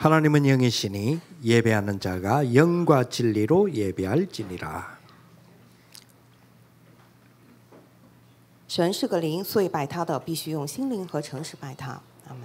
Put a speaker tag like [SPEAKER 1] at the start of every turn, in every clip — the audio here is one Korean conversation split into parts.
[SPEAKER 1] 하나님은 영이시니 예배하는 자가 영과 진리로 예배할지니라.
[SPEAKER 2] 神是个灵，所以拜他的必须用心灵和诚实拜他。阿门。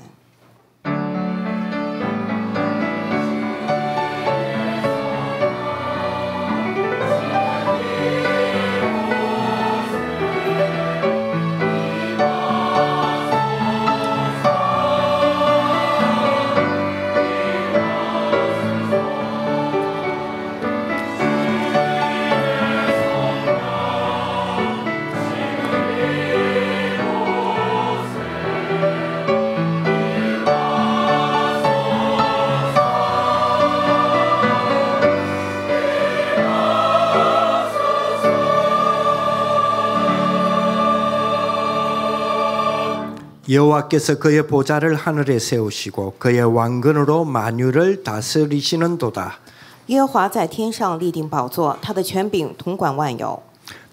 [SPEAKER 1] 여호와께서 그의 보좌를 하늘에 세우시고 그의 왕근으로 만유를 다스리시는도다.
[SPEAKER 2] 耶和华在天上立定宝座，他的权柄统管万有。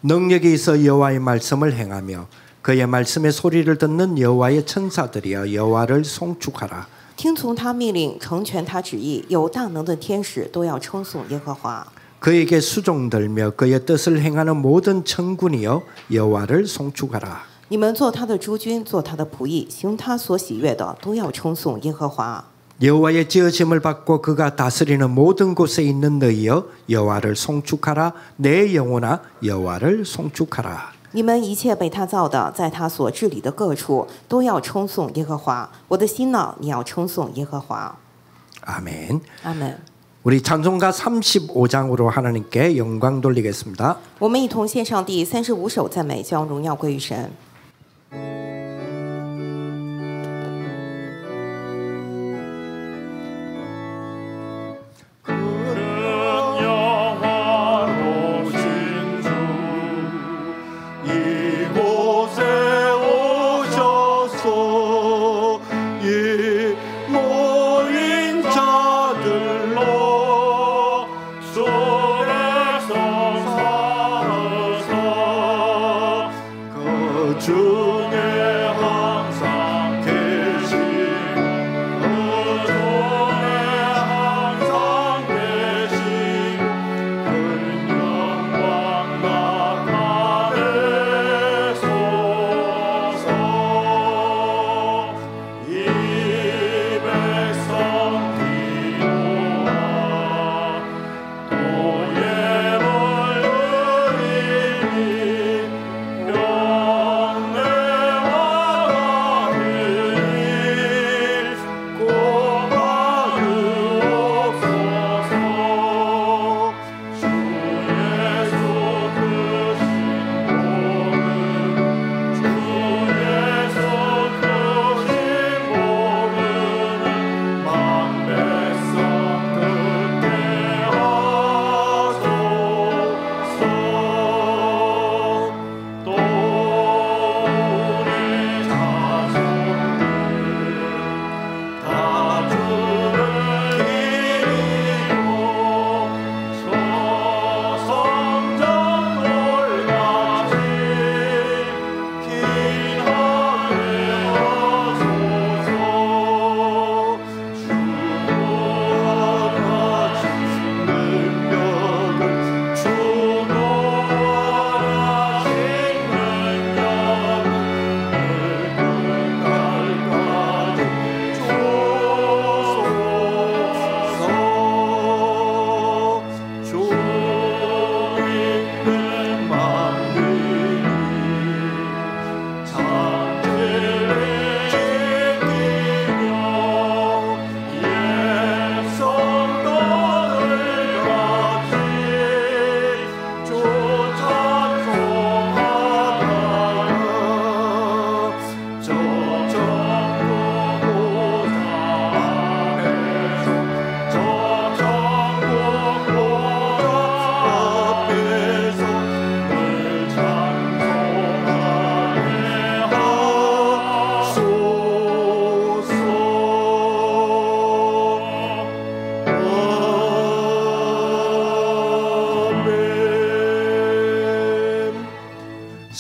[SPEAKER 1] 능력이 있어 여호와의 말씀을 행하며 그의 말씀의 소리를 듣는 여호와의 천사들이여 여호와를 송축하라.
[SPEAKER 2] 听从他命令，成全他旨意，有大能的天使都要称颂耶和华。
[SPEAKER 1] 그에게 수종들며 그의 뜻을 행하는 모든 천군이여 여호와를 송축하라.
[SPEAKER 2] 你们做他的诸君，做他的仆役，行他所喜悦的，都要称颂耶和华。
[SPEAKER 1] 여호와의 지으심을 받고 그가 다스리는 모든 곳에 있는 너희여 여호와를 송축하라 내 영혼아 여호와를 송축하라
[SPEAKER 2] 你们一切被他造的，在他所治理的各处，都要称颂耶和华。我的心呢，你要称颂耶和华。
[SPEAKER 1] 아멘.
[SPEAKER 2] 阿门。
[SPEAKER 1] 우리 찬송가 35장으로 하나님께 영광 돌리겠습니다.
[SPEAKER 2] 我们一同献上第三十五首赞美，将荣耀归于神。
[SPEAKER 3] 영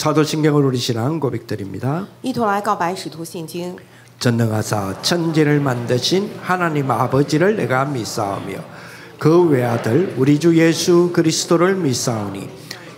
[SPEAKER 1] 사도신경을 우리 신앙 고백드립니다. 전능하사 천지를 만드신 하나님 아버지를 내가 믿사오며 그 외아들 우리 주 예수 그리스도를 믿사오니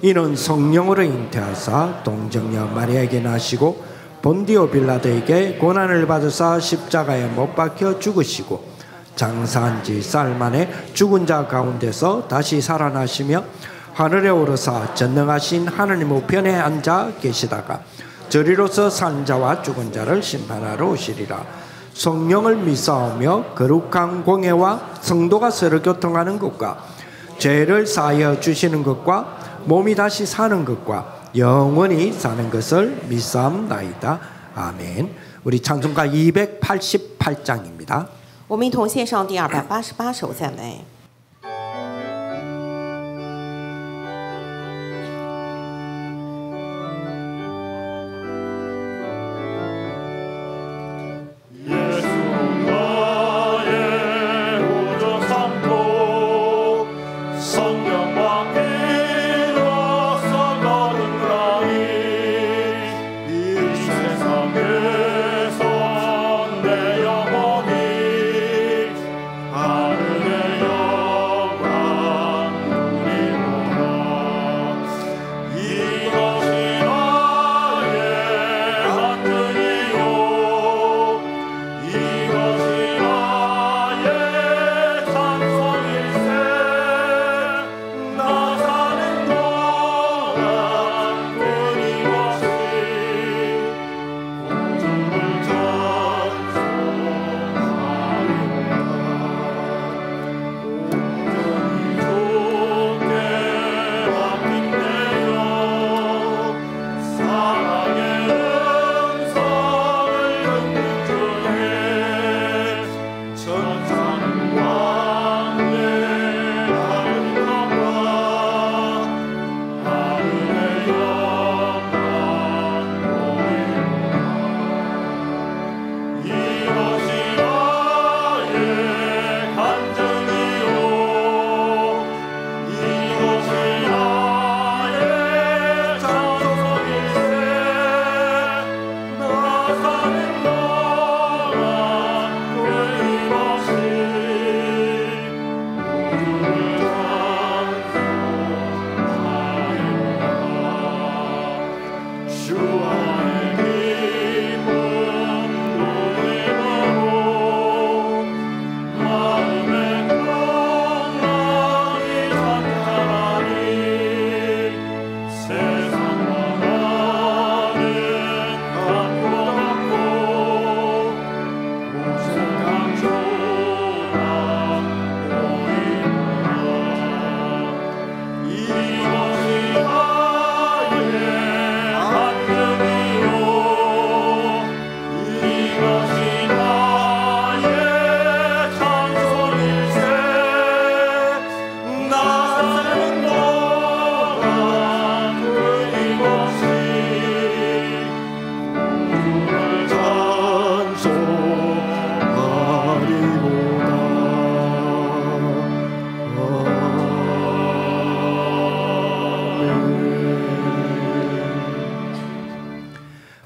[SPEAKER 1] 이는 성령으로 잉태하사 동정녀 마리아에게 나시고 본디오 빌라드에게 고난을 받으사 십자가에 못 박혀 죽으시고 장사한 지 쌀 만에 죽은 자 가운데서 다시 살아나시며 하늘에 오르사 전능하신 하나님 우편에 앉아 계시다가 저리로서 산 자와 죽은 자를 심판하러 오시리라 성령을 믿사오며 거룩한 공예와 성도가 서로 교통하는 것과 죄를 사하여 주시는 것과 몸이 다시 사는 것과 영원히 사는 것을 믿사옵나이다 아멘 우리 찬송가 288장입니다
[SPEAKER 3] 我们一同献上第二百八十八首赞美。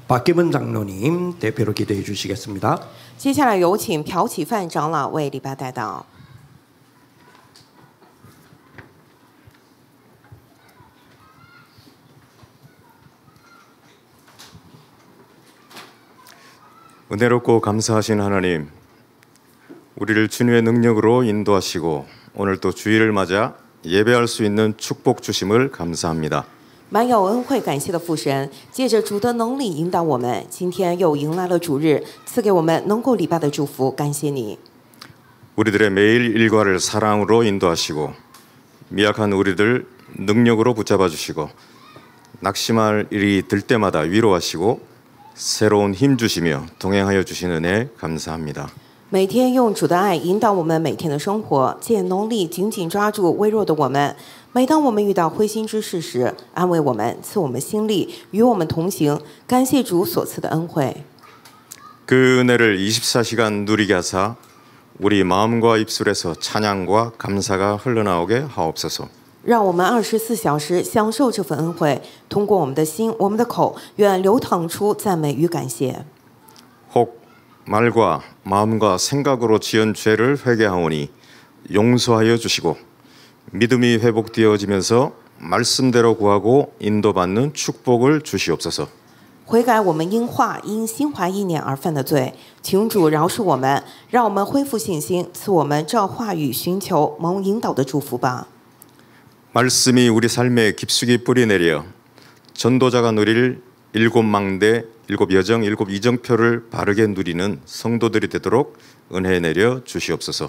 [SPEAKER 1] 박기문 장로님 대표로 기도해 주시겠습니다.
[SPEAKER 3] 接下来有请朴启范长老为礼拜带祷。
[SPEAKER 4] 은혜롭고 감사하신 하나님, 우리를 주님의 능력으로 인도하시고 오늘 또 주일을 맞아 예배할 수 있는 축복 주심을 감사합니다.
[SPEAKER 3] 满有恩惠感谢的父神，借着主的能力引导我们，今天又迎来了主日，赐给我们能够礼拜的祝福，感谢你。
[SPEAKER 4] 우리들의 매일 일과를 사랑으로 인도하시고 미약한 우리들 능력으로 붙잡아 주시고 낙심할 일이 들 때마다 위로하시고 새로운 힘 주시며 동행하여 주신 은혜 감사합니다.
[SPEAKER 3] 每天用主的爱引导我们每天的生活，借能力紧紧抓住微弱的我们。 每当我们遇到灰心之事时，安慰我们，赐我们心力，与我们同行。感谢主所赐的恩惠。
[SPEAKER 4] 그 은혜를 24시간 누리게 하사 우리 마음과 입술에서 찬양과 감사가 흘러나오게 하옵소서.
[SPEAKER 3] 让我们二十四小时享受这份恩惠，通过我们的心、我们的口，愿流淌出赞美与感谢。
[SPEAKER 4] 혹 말과 마음과 생각으로 지은 죄를 회개하오니 용서하여 주시고 믿음이 회복되어지면서 말씀대로 구하고 인도받는 축복을 주시옵소서.
[SPEAKER 2] 悔改我们因话因心怀意念而犯的罪，请主饶恕我们，让我们恢复信心，赐我们照话语寻求蒙引导的祝福吧。
[SPEAKER 4] 말씀이 우리 삶에 깊숙이 뿌리내려 전도자가 누릴 일곱 망대, 일곱 여정, 일곱 이정표를 바르게 누리는 성도들이 되도록 은혜 내려 주시옵소서.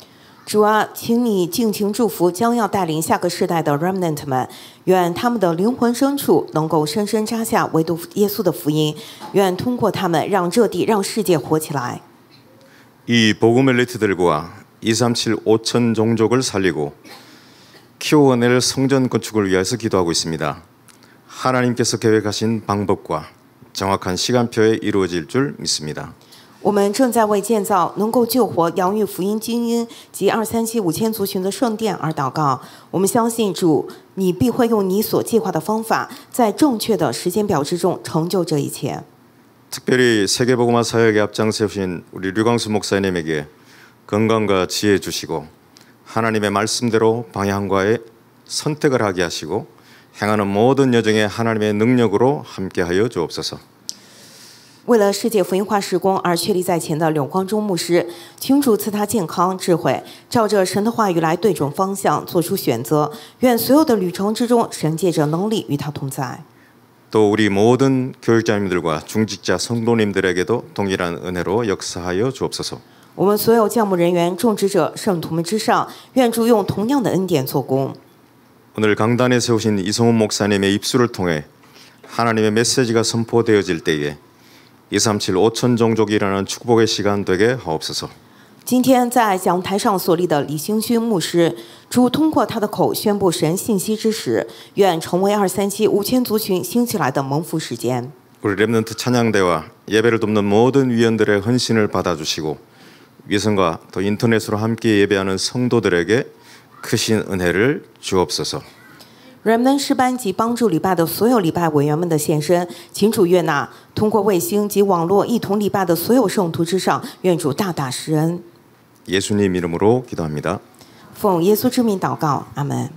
[SPEAKER 2] 主啊，请你尽情祝福将要带领下个世代的 remnant 们，愿他们的灵魂深处能够深深扎下唯独耶稣的福音，愿通过他们让这地、让世界活起来。
[SPEAKER 4] 이 복음 엘리트들과 237 5천 종족을 살리고 키워낼 성전 건축을 위해서 기도하고 있습니다. 하나님께서 계획하신 방법과 정확한 시간표에 이루어질 줄 믿습니다.
[SPEAKER 2] 我们正在为建造能够救活洋芋福音精英及二三七五千族群的圣殿而祷告。我们相信主，你必会用你所计划的方法，在正确的时间表之中成就这一切。
[SPEAKER 4] 특별히 세계복음화 사역에 앞장서신 우리 류광수 목사님에게 건강과 지혜 주시고 하나님의 말씀대로 방향과의 선택을 하게 하시고 행하는 모든 여정에 하나님의 능력으로 함께하여 주옵소서.
[SPEAKER 2] 为了世界福音化事工而确立在前的柳光中牧师，请主赐他健康智慧，照着神的话语来对准方向，做出选择。愿所有的旅程之中，神借着能力与他同在。
[SPEAKER 4] 또 우리 모든 교육자님들과 중직자 성도님들에게도 동일한 은혜로 역사하여 주옵소서.
[SPEAKER 2] 我们所有教牧人员、种植者、圣徒们之上，愿主用同样的恩典做工。
[SPEAKER 4] 오늘 강단에 세우신 이성훈 목사님의 입술을 통해 하나님의 메시지가 선포되어질 때에 237 5천 종족이라는 축복의 시간 되게 하옵소서.
[SPEAKER 2] 今天在讲台上所立的李兴勋牧师，主通过他的口宣布神信息之时，愿成为二三七五千族群兴起来的蒙福时间。
[SPEAKER 4] 우리 렘넌트 찬양대와 예배를 돕는 모든 위원들의 헌신을 받아주시고 위성과 또 인터넷으로 함께 예배하는 성도들에게 크신 은혜를 주옵소서.
[SPEAKER 2] Remnant 诗班及帮助礼拜的所有礼拜委员们的献身，请主悦纳。通过卫星及网络一同礼拜的所有圣徒之上，愿主大大施恩。
[SPEAKER 4] 예수님 이름으로 기도합니다.
[SPEAKER 2] 奉耶稣之名祷告，阿门。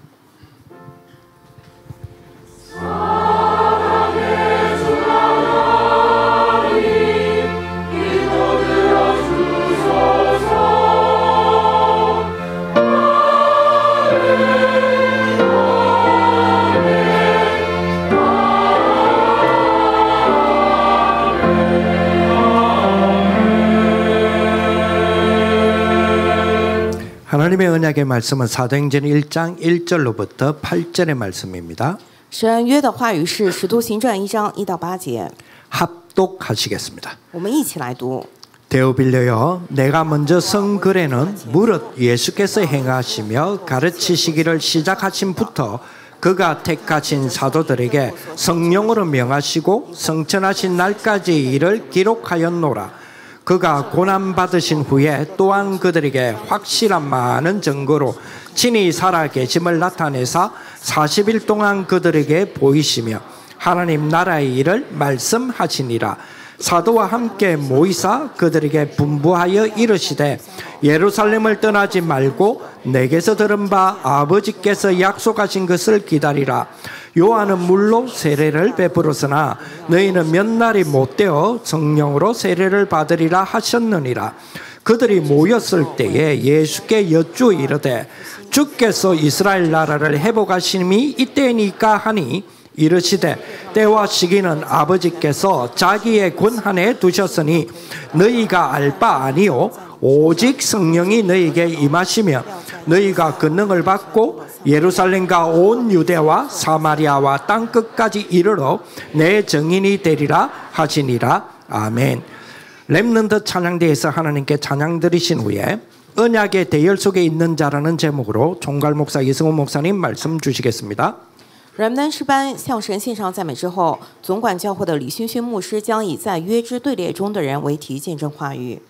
[SPEAKER 1] 하나님의 언약의 말씀은 사도행전 1장 1절로부터 8절의 말씀입니다.
[SPEAKER 2] 神约的话语是《使徒行传》一章一到八节，
[SPEAKER 1] 합독하시겠습니다.
[SPEAKER 2] 我们一起来读。
[SPEAKER 1] 데오빌려여 내가 먼저 쓴 글에는 무릇 예수께서 행하시며 가르치시기를 시작하신부터 그가 택하신 사도들에게 성령으로 명하시고 성천하신 날까지 일을 기록하였노라. 그가 고난 받으신 후에 또한 그들에게 확실한 많은 증거로 친히 살아 계심을 나타내사 40일 동안 그들에게 보이시며 하나님 나라의 일을 말씀하시니라. 사도와 함께 모이사 그들에게 분부하여 이르시되 예루살렘을 떠나지 말고 내게서 들은 바 아버지께서 약속하신 것을 기다리라 요한은 물로 세례를 베풀었으나 너희는 몇 날이 못 되어 성령으로 세례를 받으리라 하셨느니라. 그들이 모였을 때에 예수께 여쭈 이르되 주께서 이스라엘 나라를 회복하심이 이때니까 하니 이르시되 때와 시기는 아버지께서 자기의 권한에 두셨으니 너희가 알 바 아니요. 오직 성령이 너희에게 임하시며 너희가 권능을 받고 예루살렘과 온 유대와 사마리아와 땅 끝까지 이르러 내 증인이 되리라 하시니라 아멘. 렘넌트 찬양대에서 하나님께 찬양 드리신 후에 언약의 대열 속에 있는 자라는 제목으로 종갈 목사 이승호 목사님 말씀 주시겠습니다.
[SPEAKER 2] 人们诗班向神献上赞美之后，总管教会的李勋勋牧师将以在约之队列中的人为题见证话语。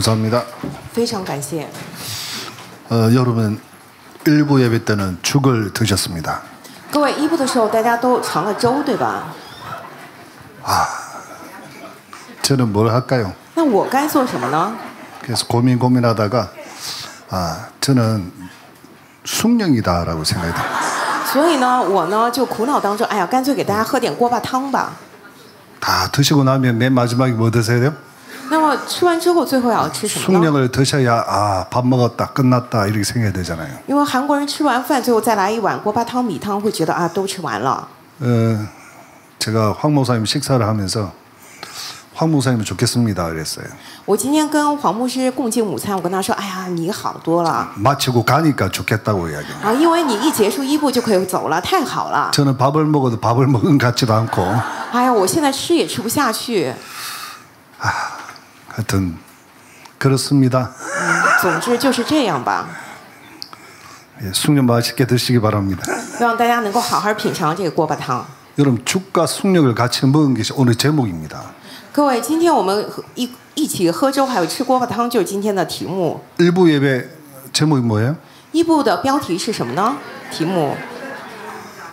[SPEAKER 5] 감사합니다.
[SPEAKER 2] 非常感谢
[SPEAKER 5] 어, 여러분 일부 예배 때는 죽을 드셨습니다.
[SPEAKER 2] 各位一部的时候，大家都尝了粥，对吧？
[SPEAKER 5] 저는 뭘 할까요?
[SPEAKER 2] 那我该做什么呢？
[SPEAKER 5] 그래서 고민 고민하다가 아 저는 숙령이다라고 생각이 듭니다.
[SPEAKER 2] 所以呢，我呢就苦恼当中，哎呀，干脆给大家喝点锅巴汤吧。
[SPEAKER 5] 다 드시고 나면 맨 마지막에 뭐 드세요?
[SPEAKER 2] 那么吃完之后，最后要吃什么呢？
[SPEAKER 5] 숙령을 드셔야 아 밥 먹었다 끝났다 이렇게 생각해야 되잖아요.
[SPEAKER 2] 因为韩国人吃完饭，最后再来一碗锅巴汤、米汤，会觉得啊，都吃完了。
[SPEAKER 5] 어, 제가 황 목사님 식사를 하면서 황 목사님은 좋겠습니다 그랬어요.
[SPEAKER 2] 我今天跟黄牧师共进午餐，我跟他说：“哎呀，你好多了
[SPEAKER 5] 마치고 가니까 좋겠다고 이야기해요.
[SPEAKER 2] 啊，因为你一结束一部就可以走了，太好了。
[SPEAKER 5] 저는 밥을 먹어도 밥을 먹은 것 같지도 않고
[SPEAKER 2] 哎呀，我现在吃也吃不下去。
[SPEAKER 5] 하여튼 그렇습니다.
[SPEAKER 2] 总之就是这样吧，
[SPEAKER 5] 예, 숙련 맛있게 드시기 바랍니다.
[SPEAKER 2] 希望大家能够好好品尝这个锅巴汤。
[SPEAKER 5] 여러분 죽과 숙력을 같이 먹은 것이 오늘 제목입니다.
[SPEAKER 2] 各位，今天我们喝一一起喝粥，还有吃锅巴汤，就是今天的题目。
[SPEAKER 5] 일부 예배 제목이 뭐예요?
[SPEAKER 2] 一部的标题是什么呢？题目：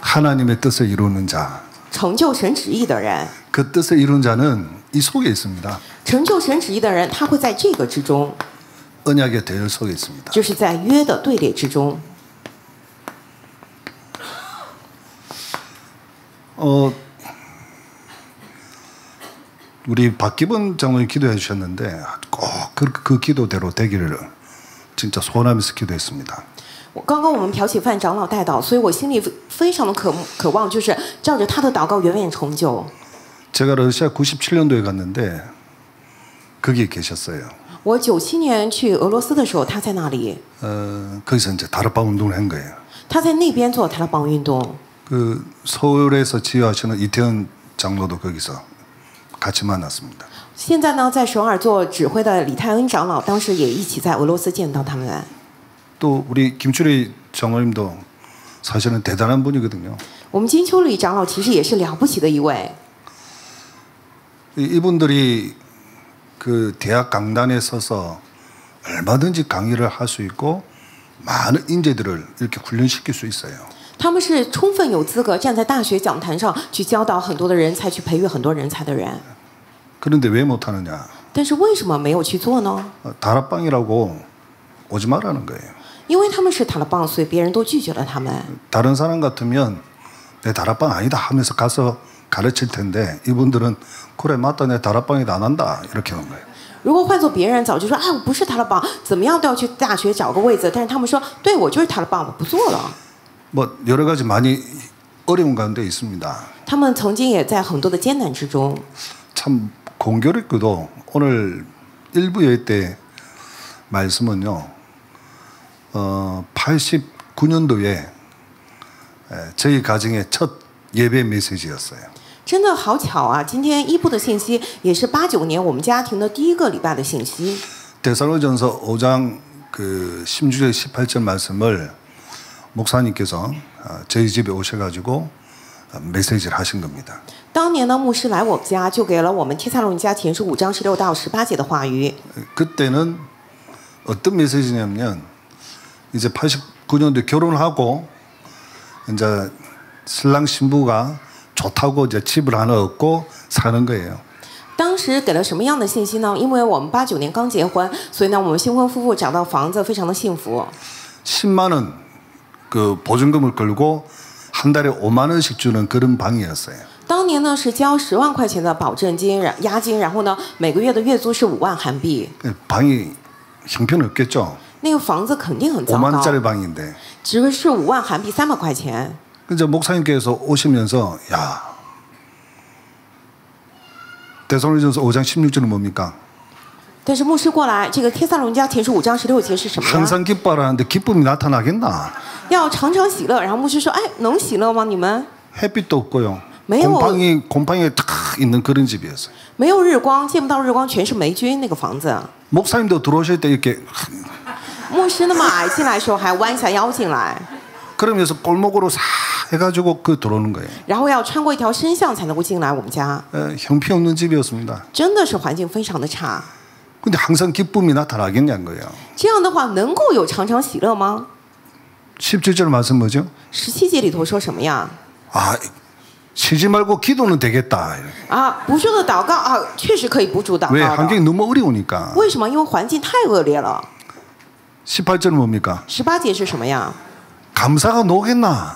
[SPEAKER 5] 하나님의 뜻을 이루는 자.
[SPEAKER 2] 成就神旨意的人。
[SPEAKER 5] 그 뜻을 이루는 자는 이 속에 있습니다.
[SPEAKER 2] 成就神旨意的人，他会在这个之中，
[SPEAKER 5] 언약의 대열 속에 있습니다.
[SPEAKER 2] 就是在约的队列之中。
[SPEAKER 5] 어 우리 박기범 장로님 기도해 주셨는데 꼭그 그 기도대로 되기를 진짜 소원하면서 기도했습니다.
[SPEAKER 2] 我刚刚我们朴启范长老带导，所以我心里非常的渴渴望，就是照着他的祷告远远成就。
[SPEAKER 5] 제가 러시아 97년도에 갔는데 거기에 계셨어요.
[SPEAKER 2] 我九七年去俄罗斯的时候，他在那里，
[SPEAKER 5] 어, 거기서 이제 다락방 운동을 한 거예요.
[SPEAKER 2] 他在那边做塔拉邦运动。
[SPEAKER 5] 그 서울에서 지휘하시는 이태원 장로도 거기서 같이 만났습니다.
[SPEAKER 2] 现在呢，在首尔做指挥的李泰恩长老，当时也一起在俄罗斯见到他们。
[SPEAKER 5] 또 우리 김추리 장로님도 사실은 대단한 분이거든요.
[SPEAKER 2] 我们金秋里长老其实也是了不起的一位，
[SPEAKER 5] 이- 이분들이 그 대학 강단에 서서 얼마든지 강의를 할 수 있고 많은 인재들을 이렇게 훈련시킬 수 있어요.
[SPEAKER 2] 他们是充分有资格站在大学讲坛上去教导很多的人才，去培育很多人才的人。
[SPEAKER 5] 그런데 왜 못하느냐?
[SPEAKER 2] 但是为什么没有去做呢？
[SPEAKER 5] 어, 다락방이라고 오지 말라는 거예요.
[SPEAKER 2] 因为他们是塔拉邦，所以别人都拒绝了他们。
[SPEAKER 5] 다른 사람 같으면 내 다락방 아니다 하면서 가서 가르칠 텐데 이분들은 그래 맞다 내 다락방이다 안 한다 이렇게 하는 거예요.
[SPEAKER 2] 如果换做别人，早就说哎，我不是塔拉邦，怎么样都要去大学找个位子。但是他们说，对我就是塔拉邦，我不做了。
[SPEAKER 5] 뭐 여러 가지 많이 어려운 가운데 있습니다.
[SPEAKER 2] 他们曾经也在很多的艰难之中。
[SPEAKER 5] 참 공교롭게도 오늘 일부 예배 때 말씀은요. 어 89년도에 저희 가정의 첫 예배 메시지였어요.
[SPEAKER 2] 真的好巧啊！今天一部的信息也是八九年我们家庭的第一个礼拜的信息。
[SPEAKER 5] 데살로전서 5장 그 16절 18절 말씀을 목사님께서 어, 저희 집에 오셔가지고 어, 메시지를 하신 겁니다.
[SPEAKER 2] 当年呢，牧师来我们家，就给了我们帖撒罗尼迦前书五章十六到十八节的话语。
[SPEAKER 5] 그때는 어떤 메시지냐면 이제 89년도에 결혼하고 이제 신랑 신부가 좋다고 이제 집을 하나 얻고 사는 거예요.
[SPEAKER 2] 当时给了什么样的信息呢？因为我们八九年刚结婚，所以呢，我们新婚夫妇找到房子，非常的幸福。
[SPEAKER 5] 10만 원 그 보증금을 걸고 한 달에 5만 원씩 주는 그런 방이었어요.
[SPEAKER 2] 当年呢是交十万块钱的保证金、然押金，然后呢每个月的月租是五万韩币。
[SPEAKER 5] 방이 형편없겠죠.
[SPEAKER 2] 那个房子肯定很糟
[SPEAKER 5] 5만
[SPEAKER 2] 糕，
[SPEAKER 5] 원짜리 방인데.
[SPEAKER 2] 只是五万韩币，三百块钱。
[SPEAKER 5] 이제 목사님께서 오시면서 야 대성리전서 5장 16절은 뭡니까?
[SPEAKER 2] 但是牧师过来，这个帖撒罗尼迦前书五章十六节是什么呢？
[SPEAKER 5] 항상 기뻐하라는데 기쁨이 나타나겠나?
[SPEAKER 2] 要常常喜乐。然后牧师说：“哎，能喜乐吗？你们
[SPEAKER 5] 햇빛도 없고요.
[SPEAKER 2] 매우-
[SPEAKER 5] 곰팡이 곰팡이가 탁 있는 그런 집이었어요.
[SPEAKER 2] 没有日光，见不到日光，全是霉菌。那个房子，
[SPEAKER 5] 목사님도 들어오실 때 이렇게
[SPEAKER 2] 牧师那么矮，进来的时候还弯下腰进来，
[SPEAKER 5] 그러면서 골목으로 싹 해가지고 그 들어오는 거예요.
[SPEAKER 2] 然后要穿过一条深巷才能够进来我们家，
[SPEAKER 5] 에, 형편없는 집이었습니다.
[SPEAKER 2] 真的是环境非常的差。
[SPEAKER 5] 근데 항상 기쁨이 나타나겠냐는 거예요.
[SPEAKER 2] 这样的话，能够有常常喜乐吗？
[SPEAKER 5] 17절 말씀 뭐죠?
[SPEAKER 2] 十七节里头说什么呀？
[SPEAKER 5] 아 쉬지 말고 기도는 되겠다.
[SPEAKER 2] 啊，不住的祷告啊，确实可以不住祷
[SPEAKER 5] 왜
[SPEAKER 2] 告的。
[SPEAKER 5] 환경이 너무 어려우니까.
[SPEAKER 2] 为什么？因为环境太恶劣了。
[SPEAKER 5] 18절은 뭡니까?
[SPEAKER 2] 十八节是什么呀？
[SPEAKER 5] 감사가 노겠나?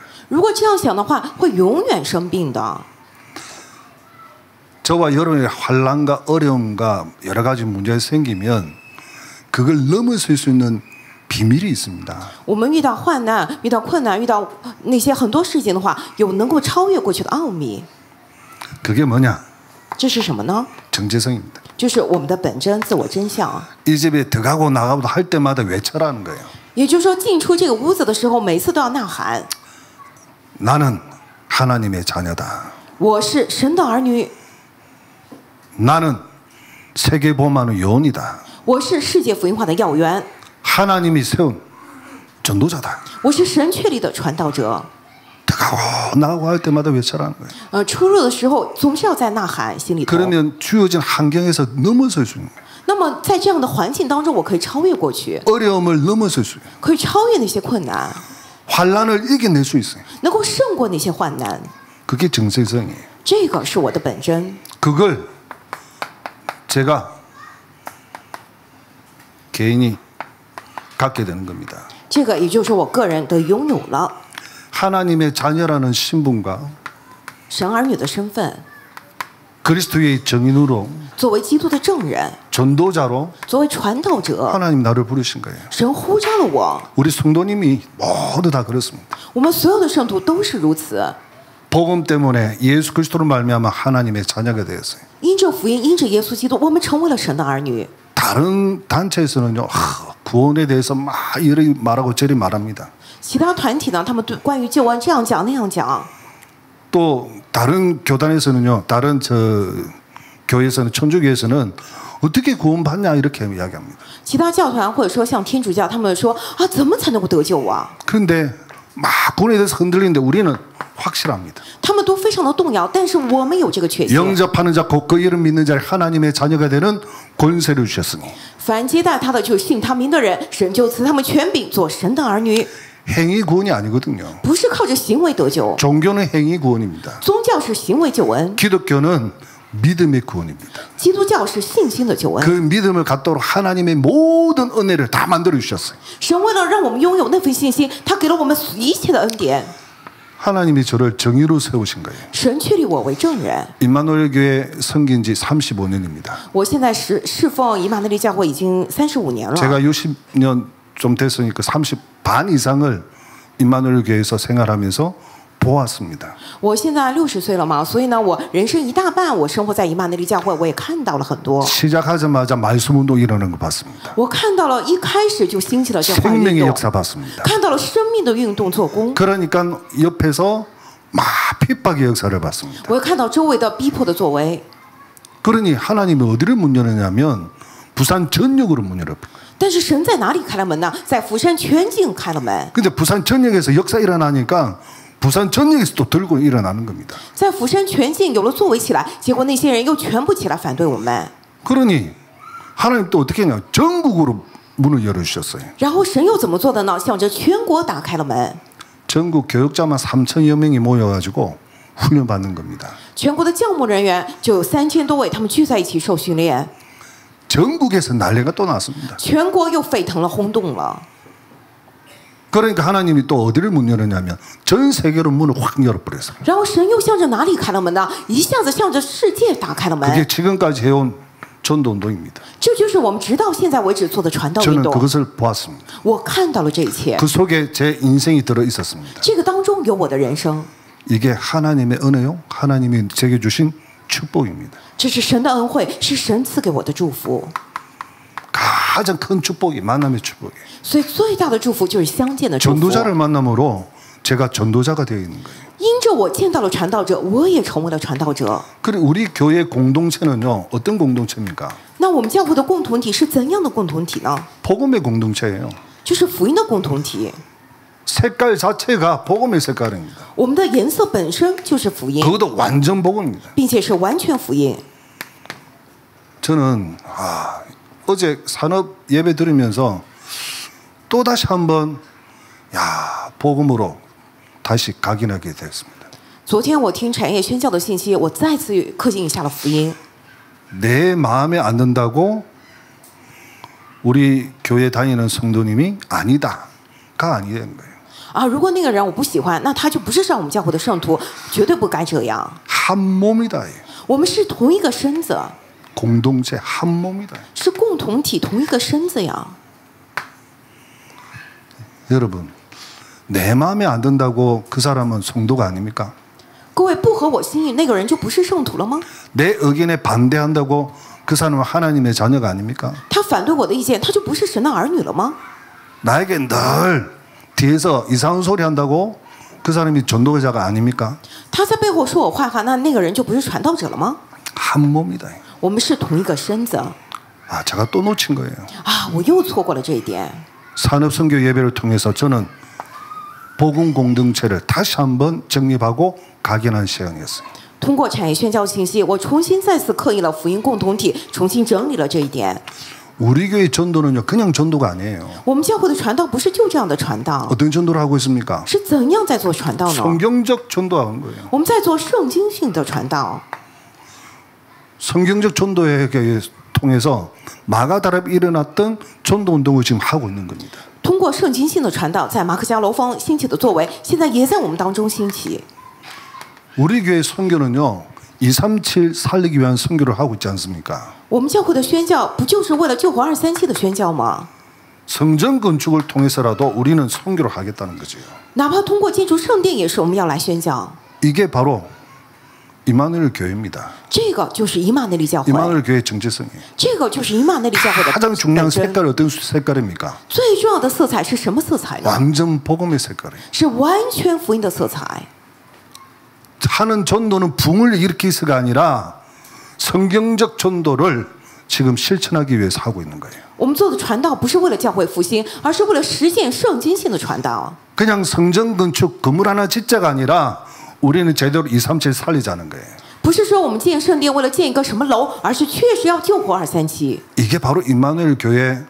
[SPEAKER 2] 如果这样想的话，会永远生病的。
[SPEAKER 5] 저와 여러분의 환란과 어려움과 여러 가지 문제가 생기면 그걸 넘어설 수 있는 비밀이 있습니다.
[SPEAKER 2] 我们遇到患难、遇到困难、遇到那些很多事情的话，有能够超越过去的奥秘。
[SPEAKER 5] 그게 뭐냐?
[SPEAKER 2] 这是什么呢？
[SPEAKER 5] 정체성입니다.
[SPEAKER 2] 就是我们的本真、自我真相。
[SPEAKER 5] 이 집에 들어가고 나가고 할 때마다 외쳐라는 거예요.
[SPEAKER 2] 也就是说，进出这个屋子的时候，每次都要呐喊：
[SPEAKER 5] 나는 하나님의 자녀다.
[SPEAKER 2] 我是神的儿女，
[SPEAKER 5] 나는 세계 보만의 요원이다.
[SPEAKER 2] 我是世界福音化的要员，
[SPEAKER 5] 하나님이 세운 전도자다.
[SPEAKER 2] 我是神确立的传道者。
[SPEAKER 5] 들어가고 나가고 할 때마다 외쳐라는 거예요.
[SPEAKER 2] 呃，出入的时候总是要在呐喊，心里头。
[SPEAKER 5] 그러면 주어진 환경에서 넘어설 수 있는 거예요.
[SPEAKER 2] 那么在这样的环境当中，我可以超越过去，
[SPEAKER 5] 어려움을 넘어설 수 있어요.
[SPEAKER 2] 可以超越那些困难，
[SPEAKER 5] 환란을 이겨낼 수 있어요.
[SPEAKER 2] 能够胜过那些患难。
[SPEAKER 5] 그게 정체성이에요.
[SPEAKER 2] 这个是我的本真，
[SPEAKER 5] 그걸 제가 개인이 갖게 되는 겁니다.
[SPEAKER 2] 这个也就是我个人的拥有了
[SPEAKER 5] 하나님의 자녀라는 신분과
[SPEAKER 2] 神儿女的身份，
[SPEAKER 5] 그리스도의 정인으로
[SPEAKER 2] 作为基督的证人，
[SPEAKER 5] 전도자로
[SPEAKER 2] 作为传道者，
[SPEAKER 5] 하나님 나를 부르신 거예요.
[SPEAKER 2] 神呼召了我。
[SPEAKER 5] 우리 성도님이 모두 다 그렇습니다.
[SPEAKER 2] 我们所有的圣徒都是如此，
[SPEAKER 5] 복음 때문에 예수 그리스도로 말미암아 하나님의 자녀가 되었어요.
[SPEAKER 2] 因着福音，因着耶稣基督，我们成为了神的儿女。
[SPEAKER 5] 다른 단체에서는요 하, 구원에 대해서 막 이리 말하고 저리 말합니다.
[SPEAKER 2] 其他团体呢，他们对关于救恩这样讲那样讲，
[SPEAKER 5] 또 다른 교단에서는요 다른 저 교회에서는 천주교에서는 어떻게 구원받냐 이렇게 이야기합니다.
[SPEAKER 2] 其他教团或者说像天主教，他们说啊，怎么才能够得救啊？
[SPEAKER 5] 그런데 막 구원에 대해서 흔들리는데 우리는 확실합니다.
[SPEAKER 2] 他们都非常的动摇，但是我们有这个确信。
[SPEAKER 5] 영접하는 자, 곧 그 이름 믿는 자를 하나님의 자녀가 되는 권세를 주셨으니
[SPEAKER 2] 凡接待他的，就信他名的人，神就赐他们权柄，做神的儿女，
[SPEAKER 5] 행위 구원이 아니거든요.
[SPEAKER 2] 不是靠着行为得救。
[SPEAKER 5] 종교는 행위 구원입니다.
[SPEAKER 2] 宗教是行为救恩，
[SPEAKER 5] 기독교는 믿음의 구원입니다.
[SPEAKER 2] 基督教是信心的救
[SPEAKER 5] 그
[SPEAKER 2] 恩。
[SPEAKER 5] 믿음을 갖도록 하나님의 모든 은혜를 다 만들어 주셨어요.
[SPEAKER 2] 神为了让我们拥有那份信心，他给了我们一切的恩典。
[SPEAKER 5] 하나님이 저를 정의로 세우신 거예요.
[SPEAKER 2] 神确立我为证人。
[SPEAKER 5] 임마누엘 교회 섬긴 지 35년입니다.
[SPEAKER 2] 我现在侍侍奉以马内利教会已经三十五年了。
[SPEAKER 5] 제가 60년 좀 됐으니까 30 반 이상을 임마누엘 교회에서 생활하면서 보았습니다.
[SPEAKER 2] 我现在六十岁了嘛，所以呢，我人生一大半我生活在以马内利教会，我也看到了很多。
[SPEAKER 5] 시작하자마자 말씀 운동 일어나는 거 봤습니다.
[SPEAKER 2] 我看到了一开始就兴起了这话运
[SPEAKER 5] 생명의
[SPEAKER 2] 动，
[SPEAKER 5] 역사 봤습니다.
[SPEAKER 2] 看到了生命的运动做工，
[SPEAKER 5] 그러니까 옆에서 막 핍박의 역사를 봤습니다.
[SPEAKER 2] 我又看到周围的逼迫的作为。
[SPEAKER 5] 그러니 하나님이 어디를 문 열었냐면 부산 전역으로 문 열었어요.
[SPEAKER 2] 但是神在哪里开了门呢？在釜山全境开了门，
[SPEAKER 5] 근데 부산 전역에서 역사 일어나니까 부산 전역에서 또 들고 일어나는 겁니다.
[SPEAKER 2] 在釜山全境有了作为起来，结果那些人又全部起来反对我们。
[SPEAKER 5] 그러니 하나님 또 어떻게 했냐? 전국으로 문을 열어주셨어요.
[SPEAKER 2] 然后神又怎么做的呢？向着全国打开了门，
[SPEAKER 5] 전국 교육자만 3천여 명이 모여가지고 훈련 받는 겁니다.
[SPEAKER 2] 全国的教牧人员就有三千多位，他们聚在一起受训练，
[SPEAKER 5] 전국에서 난리가 또 났습니다.
[SPEAKER 2] 全国又沸腾了，轰动了。
[SPEAKER 5] 그러니까 하나님이 또 어디를 문 열었냐면 전 세계로 문을 확 열어버렸어요.
[SPEAKER 2] 然后神又向着哪里开了门呢？一下子向着世界打开了
[SPEAKER 5] 그게
[SPEAKER 2] 门。
[SPEAKER 5] 지금까지 해온 전도 운동입니다.
[SPEAKER 2] 这就是我们直到现在为止做的传道运
[SPEAKER 5] 저는
[SPEAKER 2] 动。
[SPEAKER 5] 그것을 보았습니다.
[SPEAKER 2] 我看到了这一切，
[SPEAKER 5] 그 속에 제 인생이 들어 있었습니다.
[SPEAKER 2] 这个当中有我的人生，
[SPEAKER 5] 이게 하나님의 은혜요. 하나님이 제게 주신 축복입니다.
[SPEAKER 2] 这是神的恩惠，是神赐给我的祝福。
[SPEAKER 5] 가장 큰 축복이 만남의 축복이에요.
[SPEAKER 2] 所以最大的祝福就是相见的祝福。
[SPEAKER 5] 전도자를 만남으로 제가 전도자가 되어 있는 거예요.
[SPEAKER 2] 因着我见到了传道者，我也成为了传道者。
[SPEAKER 5] 그리고 우리 교회 공동체는요. 어떤 공동체입니까?
[SPEAKER 2] 那我们教会的共同体是怎样的共同体呢？
[SPEAKER 5] 복음의 공동체예요.
[SPEAKER 2] 就是福音的共同体。
[SPEAKER 5] 색깔 자체가 복음의 색깔입니다.
[SPEAKER 2] 我们的颜色本身就是福音，
[SPEAKER 5] 그것도 완전 복음입니다.
[SPEAKER 2] 并且是完全福音。
[SPEAKER 5] 저는 아, 어제 산업 예배 들으면서 또 다시 한번 야 복음으로 다시 각인하게 됐습니다.
[SPEAKER 2] 昨天我听产业宣教的信息，我再次刻印下了福音。
[SPEAKER 5] 내 마음에 안 든다고 우리 교회 다니는 성도님이 아니다가 아니된 거예요.
[SPEAKER 2] 啊，如果那个人我不喜欢，那他就不是上我们教会的圣徒，绝对不该这样。
[SPEAKER 5] 한 몸이다.
[SPEAKER 2] 我们是同一个身子，
[SPEAKER 5] 공동체 한 몸이다.
[SPEAKER 2] 是共同体，同一个身子呀。
[SPEAKER 5] 여러분 내 마음에 안 든다고 그 사람은 성도가 아닙니까?
[SPEAKER 2] 各位不合我心意，那个人就不是圣徒了吗？
[SPEAKER 5] 내 의견에 반대한다고 그 사람은 하나님의 자녀가 아닙니까?
[SPEAKER 2] 他反对我的意见，他就不是神的儿女了吗？
[SPEAKER 5] 나에게 늘 뒤에서 이상한 소리 한다고 그 사람이 전도자가 아닙니까?
[SPEAKER 2] 他在背后说我坏话，那那个人就不是传道者了吗？
[SPEAKER 5] 한 몸이다.
[SPEAKER 2] 我们是同一个身子
[SPEAKER 5] 아, 제가 또 놓친 거예요.
[SPEAKER 2] 啊！我又错过了这一点。
[SPEAKER 5] 산업 선교 예배를 통해서 저는 복음 공동체를 다시 한번 정립하고 각인한 시간이었어요.
[SPEAKER 2] 通过产业宣教信息，我重新再次刻意了福音共同体，重新整理了这一点。
[SPEAKER 5] 우리 교회 전도는요, 그냥 전도가 아니에요.
[SPEAKER 2] 我们教会的传道不是就这样的传道，
[SPEAKER 5] 어떤 전도를 하고 있습니까?
[SPEAKER 2] 是怎样在做传道呢？
[SPEAKER 5] 성경적 전도하는 거예요.
[SPEAKER 2] 我们在做圣经性的传道。
[SPEAKER 5] 성경적 전도에 통해서 마가다랍 일어났던 전도 운동을 지금 하고 있는 겁니다.
[SPEAKER 2] 通过圣经性的传道，在马可家楼峰兴起的作为，现在也在我们当中兴起。
[SPEAKER 5] 우리 교회 선교는요, 237 살리기 위한 선교를 하고 있지 않습니까?
[SPEAKER 2] 我们教会的宣教不就是为了救活二三七的宣教吗？
[SPEAKER 5] 성전 건축을 통해서라도 우리는 선교를 하겠다는 거죠.
[SPEAKER 2] 哪怕通过建筑圣殿，也是我们要来宣教。
[SPEAKER 5] 이게 바로 이마누엘 교회입니다.
[SPEAKER 2] 这个就是以马内利教会，
[SPEAKER 5] 이마누엘 교회 정체성이에요.
[SPEAKER 2] 这个就是以马内利教会的
[SPEAKER 5] 가장
[SPEAKER 2] 本
[SPEAKER 5] 중요한
[SPEAKER 2] 真。
[SPEAKER 5] 색깔이 어떤 색깔입니까?
[SPEAKER 2] 最重要的色彩是什么色彩呢？
[SPEAKER 5] 완전 복음의 색깔이에요.
[SPEAKER 2] 是完全福音的色彩。
[SPEAKER 5] 하는 전도는 붕을 일으키서가 아니라 성경적 전도를 지금 실천하기 위해서 하고 있는 거예요.
[SPEAKER 2] 我们做的传道不是为了教会复兴，而是为了实现圣经性的传道。
[SPEAKER 5] 그냥 성전 건축 건물 하나 짓자가 아니라 우리는 제대로 237 살리자는 거예요.
[SPEAKER 2] 不是说我们建圣殿为了建一个什么楼，而是确实要救活二三七。
[SPEAKER 5] 이게 바로 임마누엘 교회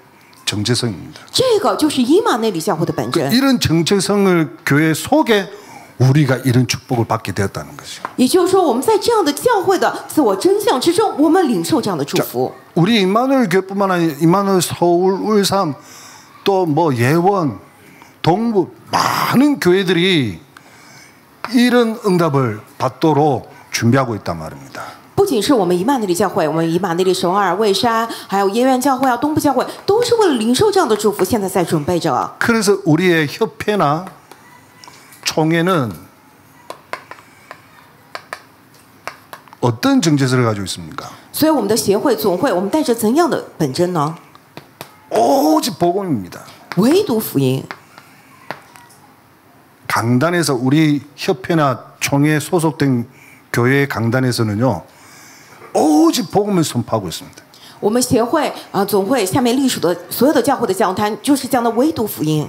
[SPEAKER 5] 정체성입니다.
[SPEAKER 2] 这个就是以马内利教会的本
[SPEAKER 5] 그
[SPEAKER 2] 真。
[SPEAKER 5] 이런 정체성을 교회 속에 우리가 이런 축복을 받게 되었다는 것이죠.
[SPEAKER 2] 也就是说，我们在这样的教会的自我真相之中，我们领受这样的祝福。
[SPEAKER 5] 우리 임마누엘 교회뿐만 아니라 임마누엘 서울, 울산 또 뭐 예원, 동부 많은 교회들이 이런 응답을 받도록 준비하고 있단 말입니다.
[SPEAKER 2] 不仅是我们以马内利教会，我们以马内利首尔、蔚山，还有耶院教会啊、东部教会，都是为了领受这样的祝福，现在在准备着。
[SPEAKER 5] 그래서 우리의 협회나 총회는 어떤 정체성을 가지고 있습니까?
[SPEAKER 2] 所以，我们的协会、总会，我们带着怎样的本真呢？
[SPEAKER 5] 오직 복음입니다.
[SPEAKER 2] 唯独福音。
[SPEAKER 5] 강단에서 우리 협회나 총회 소속된 교회 강단에서는요 오직 복음을 선포하고 있습니다.
[SPEAKER 2] 我们协会啊、总会下面隶属的所有的教会的讲坛，就是讲的唯独福音。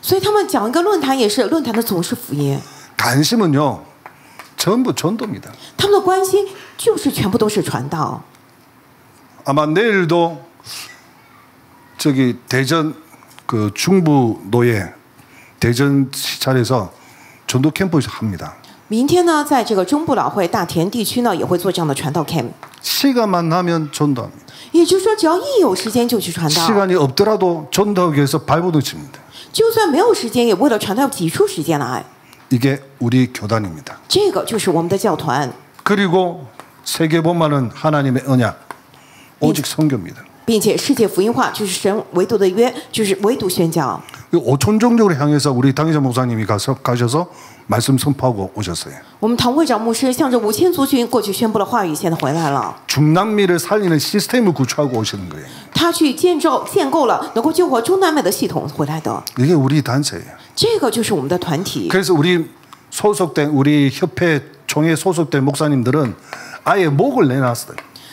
[SPEAKER 2] 所以他们讲一个论坛也是，论坛的总是福音。
[SPEAKER 5] 관심은요 전부 전도입니다.
[SPEAKER 2] 他们的关心就是全部都是传道。
[SPEAKER 5] 아마 내일도 저기 대전 그 중부 노예 대전 시찰에서 전도 캠프 합니다.
[SPEAKER 2] 明天呢，在这个中部老会大田地区呢，也会做这样的传道 camp。
[SPEAKER 5] 시간만 나면 전도합니다.
[SPEAKER 2] 也就是说，只要一有时间就去传道，
[SPEAKER 5] 시간이 없더라도 전도하기 위해서 발버둥 칩니다.
[SPEAKER 2] 就算没有时间，也为了传道挤出时间来。
[SPEAKER 5] 이게 우리 교단입니다.
[SPEAKER 2] 这个就是我们的教团，
[SPEAKER 5] 그리고 세계 본만은 하나님의 언약 오직 선교입니다.
[SPEAKER 2] 并且世界福音化就是神唯独的约，就是唯独宣教。
[SPEAKER 5] 오촌 종족을 향해서 우리 당회자 목사님이 가서 가셔서 말씀 선포하고 오셨어요.
[SPEAKER 2] 我们堂会长牧师向着五千族群过去宣布了话语，现在回来了。
[SPEAKER 5] 중남미를 살리는 시스템을 구축하고 오시는 거예요.
[SPEAKER 2] 他去建造建构了能够救活中南美的系统回来的，
[SPEAKER 5] 이게 우리 단체예요.
[SPEAKER 2] 这个就是我们的团体。
[SPEAKER 5] 그래서 우리 소속된 우리 협회 총회 소속된 목사님들은 아예 목을 내놨어요.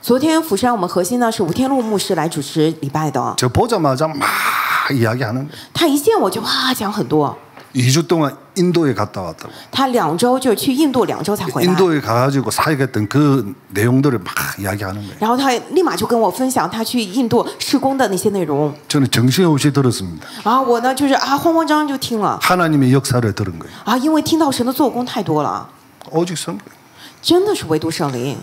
[SPEAKER 2] 昨天釜山我们核心呢是吴天禄牧师来主持礼拜的，
[SPEAKER 5] 저 보자마자 막 이야기하는 거예요.
[SPEAKER 2] 他一见我就哇讲很多。
[SPEAKER 5] 2주 동안 인도에 갔다 왔다고.
[SPEAKER 2] 他两周就是去印度，两周才回来。
[SPEAKER 5] 인도에 가가지고 사역했던 그 내용들을 막 이야기하는 거예요.
[SPEAKER 2] 然后他立马就跟我分享他去印度施工的那些内容，
[SPEAKER 5] 저는 정신없이 들었습니다.
[SPEAKER 2] 然后我呢就是啊慌慌张张就听了
[SPEAKER 5] 하나님의 역사를 들은 거예요.
[SPEAKER 2] 啊，因为听到神的做工太多了，
[SPEAKER 5] 오직 성경.
[SPEAKER 2] 真的是唯独圣灵。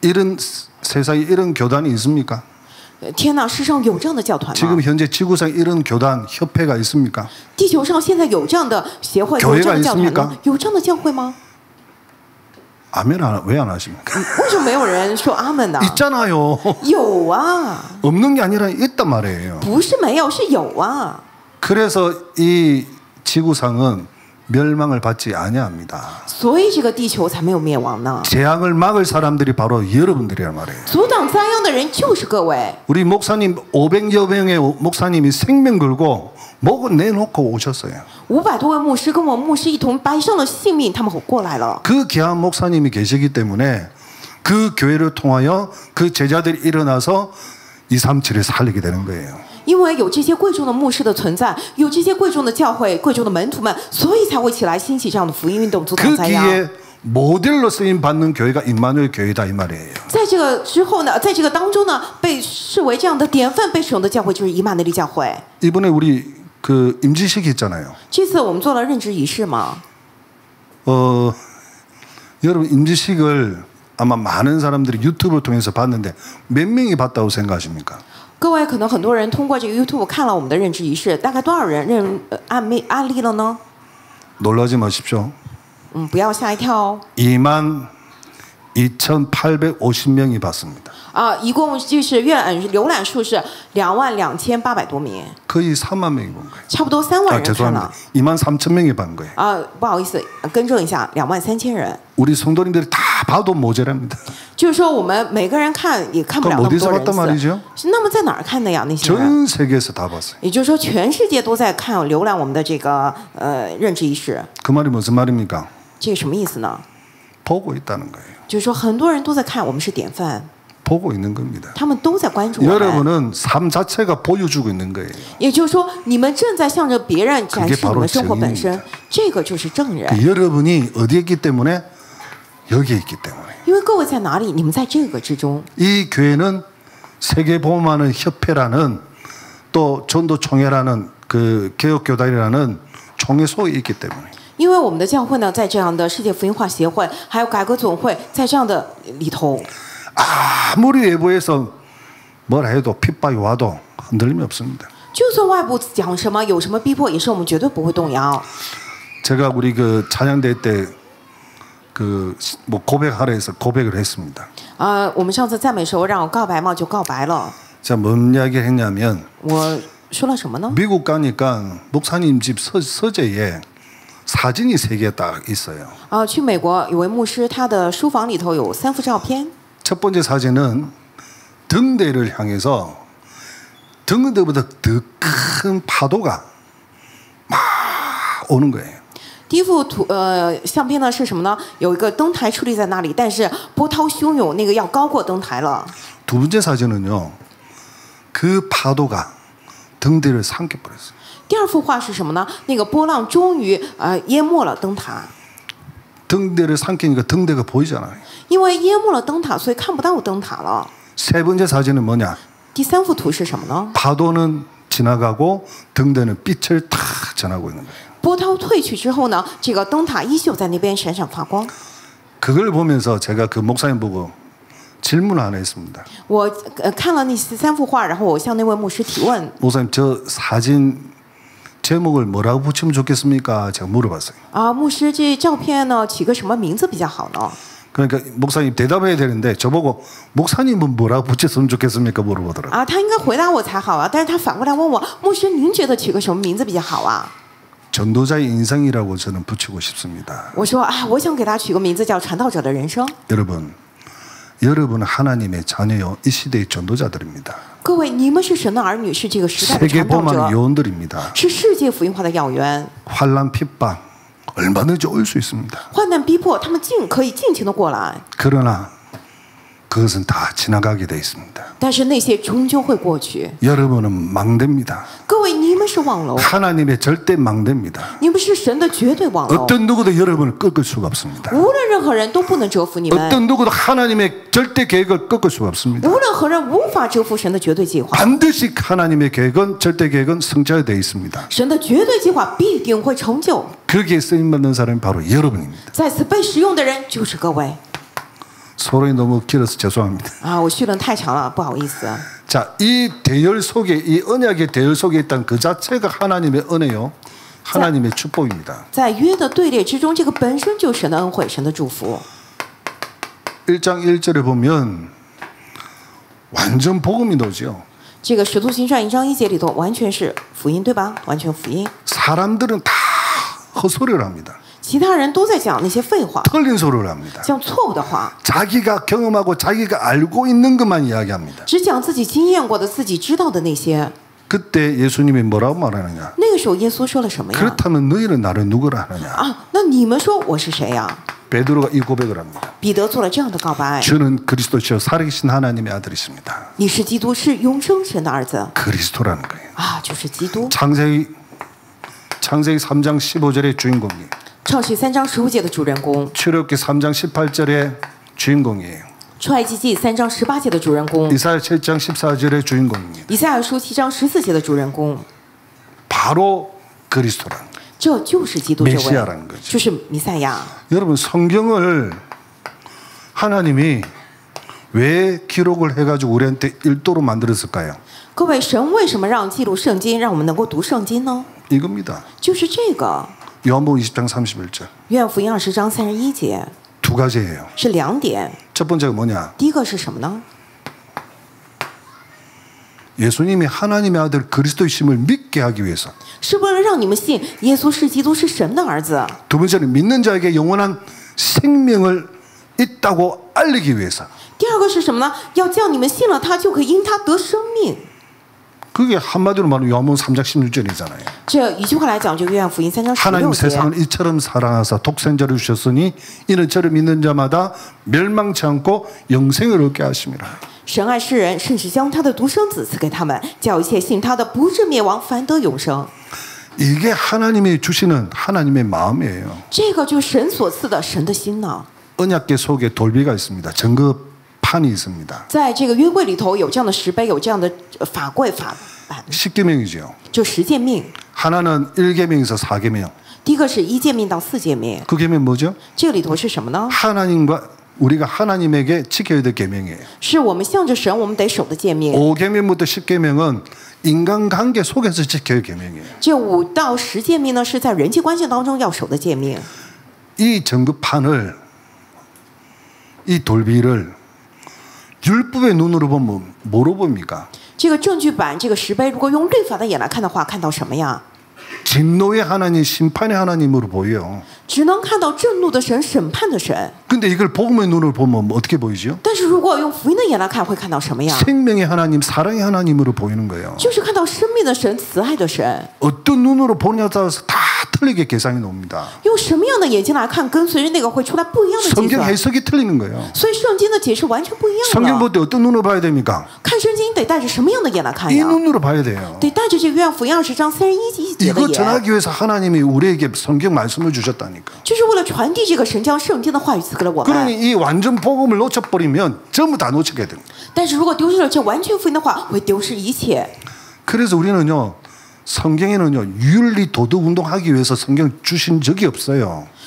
[SPEAKER 5] 이런 세상에 이런 교단이 있습니까?
[SPEAKER 2] 呃天哪，世上有这样的教团吗
[SPEAKER 5] 지금 ？ 현재 지구상 이런 교단 협회가 있습니까?
[SPEAKER 2] 地球上现在有这样的协会，
[SPEAKER 5] 교회가
[SPEAKER 2] 有这样的教团
[SPEAKER 5] 있습니까
[SPEAKER 2] 吗？有这样的教会吗？
[SPEAKER 5] 아멘 왜 안 하십니까?
[SPEAKER 2] 为什么没有人说阿门呢？
[SPEAKER 5] 있잖아요.
[SPEAKER 2] 有啊，
[SPEAKER 5] 없는 게 아니라 있단 말이에요.
[SPEAKER 2] 不是没有，是有啊。
[SPEAKER 5] 그래서 이 지구상은 멸망을 받지 아니합니다.
[SPEAKER 2] 所以这个地球才没有灭亡呢。
[SPEAKER 5] 재앙을 막을 사람들이 바로 여러분들이란 말이에요.
[SPEAKER 2] 阻挡灾殃的人就是各位。
[SPEAKER 5] 우리 목사님 500여 명의 목사님이 생명 걸고 목을 내놓고 오셨어요.
[SPEAKER 2] 五百多位牧师跟我们牧师一同摆上了性命，他们过来了。
[SPEAKER 5] 그 귀한 목사님이 계시기 때문에 그 교회를 통하여 그 제자들이 일어나서 237을 살리게 되는 거예요.
[SPEAKER 2] 因为有这些贵重的牧师的存在，有这些贵重的教会、贵重的门徒们，所以才会起来兴起这样的福音运动，阻挡
[SPEAKER 5] 그
[SPEAKER 2] 灾殃。
[SPEAKER 5] 뒤에 모델로 쓰임 받는 교회가 임마누엘 교회다 이 말이에요.
[SPEAKER 2] 在这个之后呢，在这个当中呢，被视为这样的典范、被使用的教会就是以马内利教会。
[SPEAKER 5] 이번에 우리 그 임지식 있잖아요.
[SPEAKER 2] 这次我们做了任职仪式嘛，
[SPEAKER 5] 어 여러분 임지식을 아마 많은 사람들이 유튜브를 통해서 봤는데 몇 명이 봤다고 생각하십니까?
[SPEAKER 2] 各位可能很多人通过这个 YouTube 看了我们的任职仪式，大概多少人认呃案例案例了呢？
[SPEAKER 5] 놀라지 마십시오.
[SPEAKER 2] 嗯，不要吓一跳哦。
[SPEAKER 5] 2만 2,850명이 봤습니다.
[SPEAKER 2] 啊，一共就是阅览浏览数是两万两千八百多名，
[SPEAKER 5] 거의 3만 명이 본 거예요.
[SPEAKER 2] 差不多三万
[SPEAKER 5] 아
[SPEAKER 2] 人看
[SPEAKER 5] 죄송합니다.
[SPEAKER 2] 了。
[SPEAKER 5] 2만 3천 명이 본 거예요.
[SPEAKER 2] 啊，不好意思，更正一下，两万三千人。
[SPEAKER 5] 우리 성도님들이 다 봐도 모자랍니다.
[SPEAKER 2] 就是说，我们每个人看也看不了
[SPEAKER 5] 그럼
[SPEAKER 2] 那么
[SPEAKER 5] 어디서
[SPEAKER 2] 多
[SPEAKER 5] 봤단
[SPEAKER 2] 人次
[SPEAKER 5] 말이죠
[SPEAKER 2] 。是那么在哪儿看的呀？那些人？
[SPEAKER 5] 전 세계에서 다 봤어요.
[SPEAKER 2] 也就是说，全世界都在看浏览我们的这个呃任职仪式，
[SPEAKER 5] 그 말이 무슨 말입니까?
[SPEAKER 2] 这个什么意思呢？
[SPEAKER 5] 보고 있다는 거예요.
[SPEAKER 2] 就是说，很多人都在看我们是典范，
[SPEAKER 5] 보고 있는 겁니다.
[SPEAKER 2] 他们都在关注我们。
[SPEAKER 5] 여러분은 삶 자체가 보여주고 있는 거예요.
[SPEAKER 2] 也就是说，你们正在向着别人展示
[SPEAKER 5] 그게
[SPEAKER 2] 你
[SPEAKER 5] 바로
[SPEAKER 2] 们生活本身
[SPEAKER 5] 증인입니다
[SPEAKER 2] ，这个就是证人。
[SPEAKER 5] 그 여러분이 어디에 있기 때문에 여기에 있기 때문에
[SPEAKER 2] 因为各位在哪里，你们在这个之中。
[SPEAKER 5] 이 교회는 세계보험하는 협회라는 또 전도총회라는 그 개혁교단이라는 총회 속에 있기 때문에
[SPEAKER 2] 因为我们的教会呢，在这样的世界福音化协会，还有改革总会，在这样的里头，
[SPEAKER 5] 아무리 외부에서 뭐라 해도 핍박이 와도 흔들림이 없습니다.
[SPEAKER 2] 就算外部讲什么，有什么逼迫，也是我们绝对不会动摇。
[SPEAKER 5] 제가 우리 그 찬양대 때 그 뭐 고백하라 해서 고백을 했습니다.
[SPEAKER 2] 啊、我们上次赞美时候让我告白嘛，就告白了。
[SPEAKER 5] 제가 뭔 이야기 했냐면
[SPEAKER 2] 我说了什么呢？
[SPEAKER 5] 미국 가니까 목사님 집 서, 서재에 사진이 세 개 딱 있어요.
[SPEAKER 2] 啊、去美国有位牧师，他的书房里头有三幅照片。
[SPEAKER 5] 첫 번째 사진은 등대를 향해서 등대보다 더 큰 파도가 막 오는 거예요.
[SPEAKER 2] 第一幅图呃相片呢是什么呢？有一个灯台矗立在那里，但是波涛汹涌，那个要高过灯台了。
[SPEAKER 5] 두 번째 사진은요. 그 파도가 등대를 삼켜버렸어요.
[SPEAKER 2] 第二幅画是什么呢？那个波浪终于呃淹没了灯塔，
[SPEAKER 5] 등대를 삼키니까 등대가 보이잖아요.
[SPEAKER 2] 因为淹没了灯塔，所以看不到灯塔了。
[SPEAKER 5] 세 번째 사진은 뭐냐?
[SPEAKER 2] 第三幅图是什么呢？
[SPEAKER 5] 파도는 지나가고 등대는 빛을 탁 전하고 있는 거예요.
[SPEAKER 2] 波涛退去之后呢，这个灯塔依旧在那边闪闪发光。
[SPEAKER 5] 그걸 보면서 제가 그 목사님 보고 질문을 하나 했습니다.
[SPEAKER 2] 我呃看了那三幅画，然后我向那位牧师提问
[SPEAKER 5] 목사님 저 사진 제목을 뭐라고 붙이면 좋겠습니까? 제가 물어봤어요.
[SPEAKER 2] 啊，牧师这照片呢起个什么名字比较好呢？
[SPEAKER 5] 그러니까 목사님 대답해야 되는데 저보고 목사님은 뭐라고 붙였으면 좋겠습니까? 물어보더라고요.
[SPEAKER 2] 啊，他应该回答我才好啊，但是他反过来问我，牧师您觉得起个什么名字比较好啊？
[SPEAKER 5] 전도자의 인생이라고 저는 붙이고 싶습니다.
[SPEAKER 2] 我说啊，我想给他取个名字叫传道者的人生。
[SPEAKER 5] 여러분, 여러분은 하나님의 자녀요. 이 시대의 전도자들입니다.
[SPEAKER 2] 各位，你们是神的儿女，是这个时代的
[SPEAKER 5] 세계
[SPEAKER 2] 传道
[SPEAKER 5] 보만
[SPEAKER 2] 者，
[SPEAKER 5] 요원들입니다.
[SPEAKER 2] 是世界福音化的要员。
[SPEAKER 5] 환란 핍박 얼마든지 올 수 있습니다.
[SPEAKER 2] 患难逼迫，他们尽可以尽情的过来，
[SPEAKER 5] 그러나 그것은 다 지나가게 돼 있습니다.
[SPEAKER 2] 但是那些终究会过去。
[SPEAKER 5] 여러분은 망대입니다.
[SPEAKER 2] 各位，你们是网楼，
[SPEAKER 5] 하나님의 절대 망대입니다.
[SPEAKER 2] 你们是神的绝对网楼，
[SPEAKER 5] 어떤 누구도 여러분을 꺾을 수가 없습니다.
[SPEAKER 2] 无论任何人都不能折服你们，
[SPEAKER 5] 어떤 누구도 하나님의 절대 계획을 꺾을 수가 없습니다.
[SPEAKER 2] 无论何人无法折服神的绝对计划。
[SPEAKER 5] 반드시 하나님의 계획은 절대 계획은 성취되어 있습니다.
[SPEAKER 2] 神的绝对计划必定会成就，
[SPEAKER 5] 거기에 쓰임 받는 사람이 바로 여러분입니다.
[SPEAKER 2] 在此被使用的人就是各位
[SPEAKER 5] 소론이 너무 길어서 죄송합니다.
[SPEAKER 2] 啊！我绪论太长了，不好意思。
[SPEAKER 5] 자, 이 대열 속에 이 언약의 대열 속에 있던 그 자체가 하나님의 은혜요. 하나님의 축복입니다.
[SPEAKER 2] 在约的队列之中，这个本身就是神的恩惠，神的祝福。
[SPEAKER 5] 1장 1절에 보면 완전 복음이 나오죠.
[SPEAKER 2] 这个《使徒行传》一章一节里头完全是福音，对吧？完全福音。
[SPEAKER 5] 사람들은 다 헛소리를 합니다.
[SPEAKER 2] 其他人都在讲那些废话，
[SPEAKER 5] 틀린 소리를 합니다.
[SPEAKER 2] 讲错误的话，
[SPEAKER 5] 자기가 경험하고 자기가 알고 있는 것만 이야기합니다.
[SPEAKER 2] 只讲自己经验过的、自己知道的那些。
[SPEAKER 5] 그때 예수님이 뭐라고 말하느냐?
[SPEAKER 2] 那个时候，耶稣说了什么呀？
[SPEAKER 5] 그렇다면 너희는 나를 누구라 하느냐?
[SPEAKER 2] 啊，那你们说我是谁呀？
[SPEAKER 5] 베드로가 이 고백을 합니다.
[SPEAKER 2] 彼得做了这样的告白：
[SPEAKER 5] 저는 그리스도시요 살아계신 하나님의 아들이십니다.
[SPEAKER 2] 你是基督，是永生神的儿子
[SPEAKER 5] 그리스도라는 거예요.
[SPEAKER 2] 啊，就是基督。
[SPEAKER 5] 창세기 창세기 3장 15절의 주인공이
[SPEAKER 2] 创世三章十五节的主人公，
[SPEAKER 5] 출애굽기 3장 18절의 주인공이에요.
[SPEAKER 2] 出埃及记三章十八节的主人公，
[SPEAKER 5] 이사야 7장 14절의 주인공입니다.
[SPEAKER 2] 以赛亚书七章十四节的主人公，
[SPEAKER 5] 바로 그리스도라는 거예요.
[SPEAKER 2] 这就是基督这
[SPEAKER 5] 메시아라는
[SPEAKER 2] 位
[SPEAKER 5] 거죠
[SPEAKER 2] ，就是弥赛亚。
[SPEAKER 5] 여러분 성경을 하나님이 왜 기록을 해가지고 우리한테 일도로 만들었을까요?
[SPEAKER 2] 各位，神为什么让记录圣经，让我们能够读圣经呢？
[SPEAKER 5] 이겁니다.
[SPEAKER 2] 就是这个，
[SPEAKER 5] 요한복음 20장 31절
[SPEAKER 2] 约翰福音二十章三十一节
[SPEAKER 5] 두 가지예요.
[SPEAKER 2] 是两点。
[SPEAKER 5] 첫 번째가 뭐냐?
[SPEAKER 2] 第一个是什么呢？
[SPEAKER 5] 예수님이 하나님의 아들 그리스도이심을 믿게 하기 위해서.
[SPEAKER 2] 是为了让你们信耶稣是基督，是神的儿子。
[SPEAKER 5] 두 번째는 믿는 자에게 영원한 생명을 있다고 알리기 위해서.
[SPEAKER 2] 第二个是什么呢？要叫你们信了他，就可以因他得生命。
[SPEAKER 5] 그게 한마디로 말하면 요한복음 3장 16절이잖아요.
[SPEAKER 2] 这一句话来讲，就约翰福音三章十
[SPEAKER 5] 하나님
[SPEAKER 2] 六节。
[SPEAKER 5] 세상을 이처럼 사랑하사 독생자를 주셨으니 이는 저를 믿는 자마다 멸망치 않고 영생을 얻게 하심이라.
[SPEAKER 2] 神爱世人，甚至将他的独生子赐给他们，叫一切信他的不至灭亡，反得永生。
[SPEAKER 5] 이게 하나님이 주시는 하나님의 마음이에요.
[SPEAKER 2] 这个就是神所赐的神的心呢。
[SPEAKER 5] 언약계 속에 돌비가 있습니다. 증거 판이 있습니다.
[SPEAKER 2] 在这个约柜里头有这样的石碑，有这样的呃法柜法版，
[SPEAKER 5] 십계명이죠.
[SPEAKER 2] 就十诫命。
[SPEAKER 5] 하나는 1계명에서 4계명.
[SPEAKER 2] 第一个是一诫命到四诫命，
[SPEAKER 5] 그 계명 뭐죠?
[SPEAKER 2] 这个里头是什么呢？
[SPEAKER 5] 하나님과 우리가 하나님에게 지켜야 될 계명이에요.
[SPEAKER 2] 是我们向着神，我们得守的诫命。
[SPEAKER 5] 5계명부터 10계명은 인간관계 속에서 지켜야 할 계명이에요.
[SPEAKER 2] 这五到十诫命呢，是在人际关系当中要守的诫命。
[SPEAKER 5] 이 증거판을 이 돌비를 율법의 눈으로 보면 뭐로 봅니까?
[SPEAKER 2] 这个证据版，这个石碑，如果用律法的眼来看的话，看到什么呀？
[SPEAKER 5] 진노의 하나님, 심판의 하나님으로 보여요.
[SPEAKER 2] 只能看到震怒的神、审判的神。
[SPEAKER 5] 근데 이걸 복음의 눈으로 보면 뭐 어떻게 보이죠?
[SPEAKER 2] 但是如果用福音的眼来看，会看到什么呀？
[SPEAKER 5] 생명의 하나님, 사랑의 하나님으로 보이는 거예요.
[SPEAKER 2] 就是看到生命的神、慈爱的神。
[SPEAKER 5] 어떤 눈으로 보냐에 따라서 다 틀리게 계산이 나옵니다.
[SPEAKER 2] 用什么样的眼睛来看，跟随着那个会出来不一样的计
[SPEAKER 5] 성경
[SPEAKER 2] 算。
[SPEAKER 5] 해석이 틀리는 거예요.
[SPEAKER 2] 所以圣经的解释完全不一样
[SPEAKER 5] 성경
[SPEAKER 2] 了。
[SPEAKER 5] 볼 때 어떤 눈으로 봐야 됩니까?
[SPEAKER 2] 看圣经得带着什么样的眼来看
[SPEAKER 5] 이
[SPEAKER 2] 呀？
[SPEAKER 5] 눈으로 봐야 돼요.
[SPEAKER 2] 得带着这个约翰福音二十章三十一节的
[SPEAKER 5] 이거
[SPEAKER 2] 眼，
[SPEAKER 5] 전하기 위해서 하나님이 우리에게 성경 말씀을 주셨다니까.
[SPEAKER 2] 就是为了传递这个神将圣经的话语赐给了我
[SPEAKER 5] 그러니
[SPEAKER 2] 们。
[SPEAKER 5] 이 완전 복음을 놓쳐버리면 전부 다 놓치게 됩니다.
[SPEAKER 2] 但是如果丢失了这完全福音的话，会丢失一切。
[SPEAKER 5] 그래서 우리는요 성경에는요 윤리 도덕 운동하기 위해서 성경 주신 적이 없어요.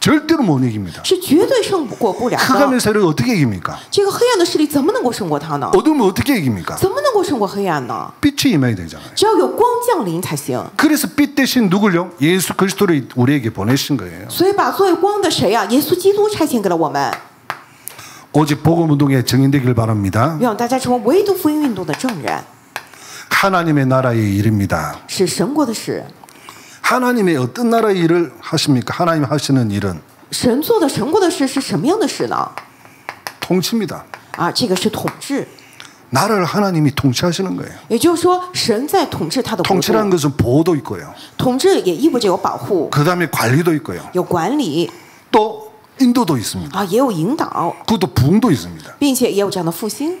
[SPEAKER 5] 절대로 못 이깁니다. 그
[SPEAKER 2] 강한
[SPEAKER 5] 세력 어떻게 이깁니까? 어둠을 어떻게 이깁니까? 빛이 임해야 되잖아요. 그래서 빛 대신 누굴요? 예수 그리스도를 우리에게 보내신 거예요. 오직 복음 운동의 증인되길 바랍니다. 하나님의 나라의 일입니다.
[SPEAKER 2] 是神国的事。
[SPEAKER 5] 하나님의 어떤 나라의 일을 하십니까? 하나님 하시는 일은
[SPEAKER 2] 神做的神国的事是什么样的事呢？
[SPEAKER 5] 통치입니다.
[SPEAKER 2] 啊，这个是统治，
[SPEAKER 5] 나라를 하나님이 통치하시는 거예요.
[SPEAKER 2] 也就是说，神在统治他的国
[SPEAKER 5] 통치라는
[SPEAKER 2] 度。
[SPEAKER 5] 것은 보호도 있고요.
[SPEAKER 2] 统治也意味着有保护、
[SPEAKER 5] 그 다음에 관리도 있고요.
[SPEAKER 2] 有管理
[SPEAKER 5] 또 인도도 있습니다.
[SPEAKER 2] 啊，也有引导，
[SPEAKER 5] 그것도 부흥도 있습니다.
[SPEAKER 2] 并且也有这样的复兴。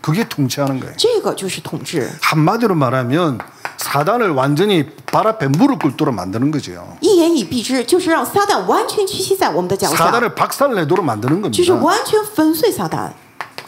[SPEAKER 5] 그게 통치하는 거예요.
[SPEAKER 2] 这个就是统治。
[SPEAKER 5] 한마디로 말하면 사단을 완전히 발 앞에 무릎 꿇도록 만드는 거죠.
[SPEAKER 2] 一言以蔽之，就是让撒旦完全屈膝在我们的脚下，
[SPEAKER 5] 사단을 박살내도록 만드는
[SPEAKER 2] 就是
[SPEAKER 5] 겁니다.
[SPEAKER 2] 完全粉碎撒旦。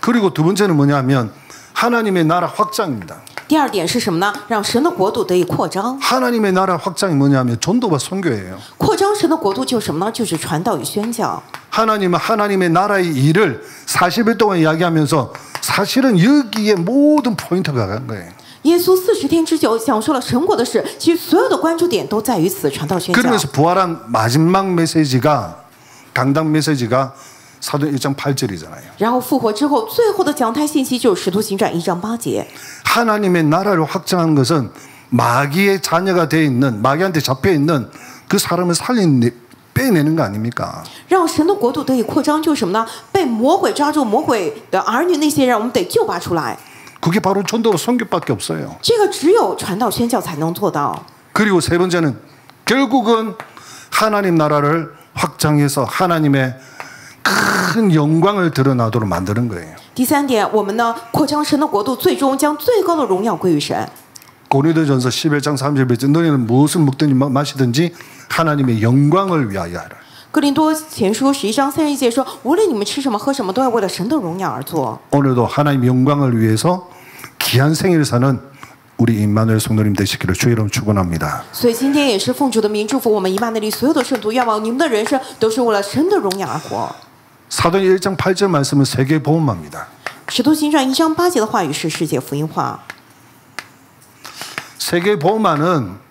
[SPEAKER 5] 그리고 두 번째는 뭐냐면 하나님의 나라 확장입니다.
[SPEAKER 2] 第二点是什么呢？让神的国度得以扩张。
[SPEAKER 5] 하나님의 나라 확장이 뭐냐면 전도와 선교예요.
[SPEAKER 2] 扩张神的国度就是什么呢？就是传道与宣教。
[SPEAKER 5] 하나님은 하나님의 나라의 일을 40일 동안 이야기하면서 사실은 여기에 모든 포인트가 간 거예요.
[SPEAKER 2] 耶稣四十天之久讲述了神国的事，其实所有的关注点都在于此传道宣教。
[SPEAKER 5] 그러면서 부활한 마지막 메시지가 강당 메시지가 사도 1장 8절이잖아요.
[SPEAKER 2] 然后复活之后，最后的讲台信息就是《使徒行传》一章八节。
[SPEAKER 5] 하나님의 나라를 확장한 것은 마귀의 자녀가 돼 있는 마귀한테 잡혀 있는 그 사람을 살린 빼내는 거 아닙니까?
[SPEAKER 2] 让神的国度得以扩张，就是什么呢？被魔鬼抓住魔鬼的儿女那些人，我们得救拔出来。
[SPEAKER 5] 그게 바로 전도와 선교밖에 없어요.
[SPEAKER 2] 这个只有传道宣教才能做到。
[SPEAKER 5] 그리고 세 번째는 결국은 하나님 나라를 확장해서 하나님의 큰 영광을 드러나도록 만드는 거예요.
[SPEAKER 2] 第三点，我们呢扩张神的国度，最终将最高的荣耀归于神。
[SPEAKER 5] 고린도전서 11장 31절 너희는 무엇을 먹든지 마- 마시든지 하나님의 영광을 위하여 하라.
[SPEAKER 2] 哥林多前书十一章三十一节说：“无论你们吃什么喝什么，都要为了神的荣耀而做。
[SPEAKER 5] 오늘도 하나님 영광을 위해서 귀한 생일을 사는 우리 임마누엘 성도님 되시기를 주의 이름 축원합니다.
[SPEAKER 2] 所以今天也是奉主的名祝福我们以曼内利所有的圣徒，愿望你们的人生都是为了神的荣耀而活。
[SPEAKER 5] 사도행 1장 8절 말씀은 세계 보험입니다.
[SPEAKER 2] 使徒行传一章八节的话语是世界福音化。
[SPEAKER 5] 세계 보험만은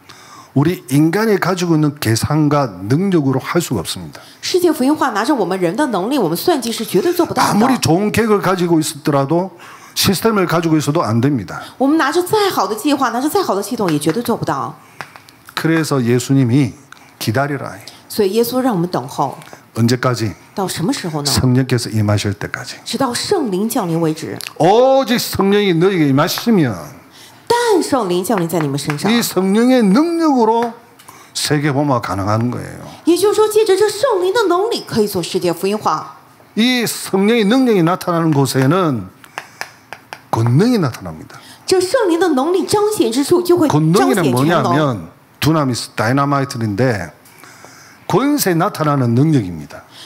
[SPEAKER 5] 우리 인간이 가지고 있는 계산과 능력으로 할 수가 없습니다.
[SPEAKER 2] 世界福音化拿着我们人的能力，我们算计是绝对做不到
[SPEAKER 5] 아무리
[SPEAKER 2] 的。
[SPEAKER 5] 좋은 계획을 가지고 있었더라도 시스템을 가지고 있어도 안 됩니다.
[SPEAKER 2] 我们拿着再好的计划，拿着再好的系统，也绝对做不到。
[SPEAKER 5] 그래서 예수님이 기다리라.
[SPEAKER 2] 所以耶稣让我们等候，
[SPEAKER 5] 언제까지?
[SPEAKER 2] 到什么时候呢？
[SPEAKER 5] 성령께서 임하실 때까지.
[SPEAKER 2] 直到圣灵降临为止。
[SPEAKER 5] 오직 성령이 너에게 임하시면
[SPEAKER 2] 但圣灵降临在你们身上，
[SPEAKER 5] 이 성령의 능력으로 세계 보험화 가능한 거예요.
[SPEAKER 2] 也就是说，借着这圣灵的能力，可以做世界福音化。
[SPEAKER 5] 이 성령의 능력이 나타나는 곳에는 권능이 나타납니다.
[SPEAKER 2] 这圣灵的能力彰显之处，就会彰
[SPEAKER 5] 권능이란
[SPEAKER 2] 显全能。
[SPEAKER 5] 뭐냐면 두나미스 다이나마이트인데 권세 나타나는 능력입니다.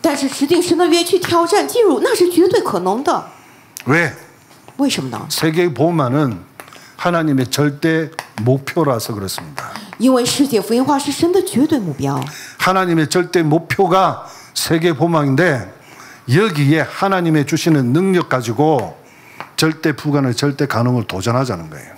[SPEAKER 2] 但是持定神的约去挑战进入，那是绝对可能的。
[SPEAKER 5] 왜?
[SPEAKER 2] 为什么呢？
[SPEAKER 5] 세계 보험만은 하나님의 절대 목표라서 그렇습니다.
[SPEAKER 2] 因为世界福音化是神的绝对目标。
[SPEAKER 5] 하나님의 절대 목표가 세계 보망인데 여기에 하나님의 주시는 능력 가지고 절대 불가능, 절대 가능을 도전하자는 거예요.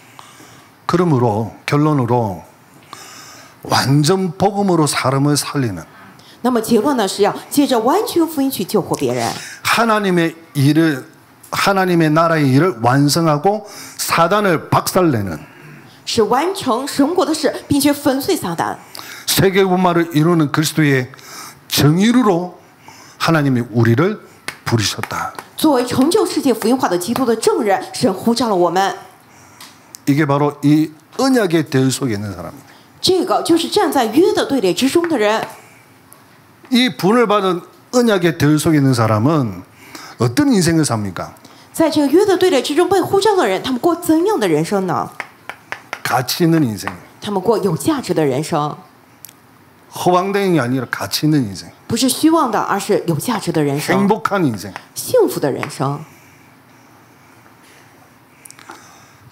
[SPEAKER 5] 그러므로 결론으로 완전 복음으로 사람을 살리는
[SPEAKER 2] 那么结论呢是要借着完全福音去救活别人，
[SPEAKER 5] 하나님의 일을 하나님의 나라의 일을 완성하고 사단을 박살내는
[SPEAKER 2] 是完成神国的事，并且粉碎撒旦。
[SPEAKER 5] 세계 분말을 이루는 그리스도의 정의로 하나님이 우리를 부르셨다.
[SPEAKER 2] 作为成就世界福音化的基督的证人，神呼召了我们。
[SPEAKER 5] 이게 바로 이 언약의 대 속에 있는 사람입니다.
[SPEAKER 2] 这个就是站在约的队列之中的人。
[SPEAKER 5] 이 분을 받은 언약의 대 속에 있는 사람은 어떤 인생을 삽니까?
[SPEAKER 2] 在这个约的队列之中被呼召的人，他们过怎样的人生呢？
[SPEAKER 5] 가치 있는 인생.
[SPEAKER 2] 他们过有价值的人生，
[SPEAKER 5] 허황된 게 아니라 가치 있는 인생.
[SPEAKER 2] 不是虚妄的，而是有价值的人生，
[SPEAKER 5] 행복한 인생.
[SPEAKER 2] 幸福的人生。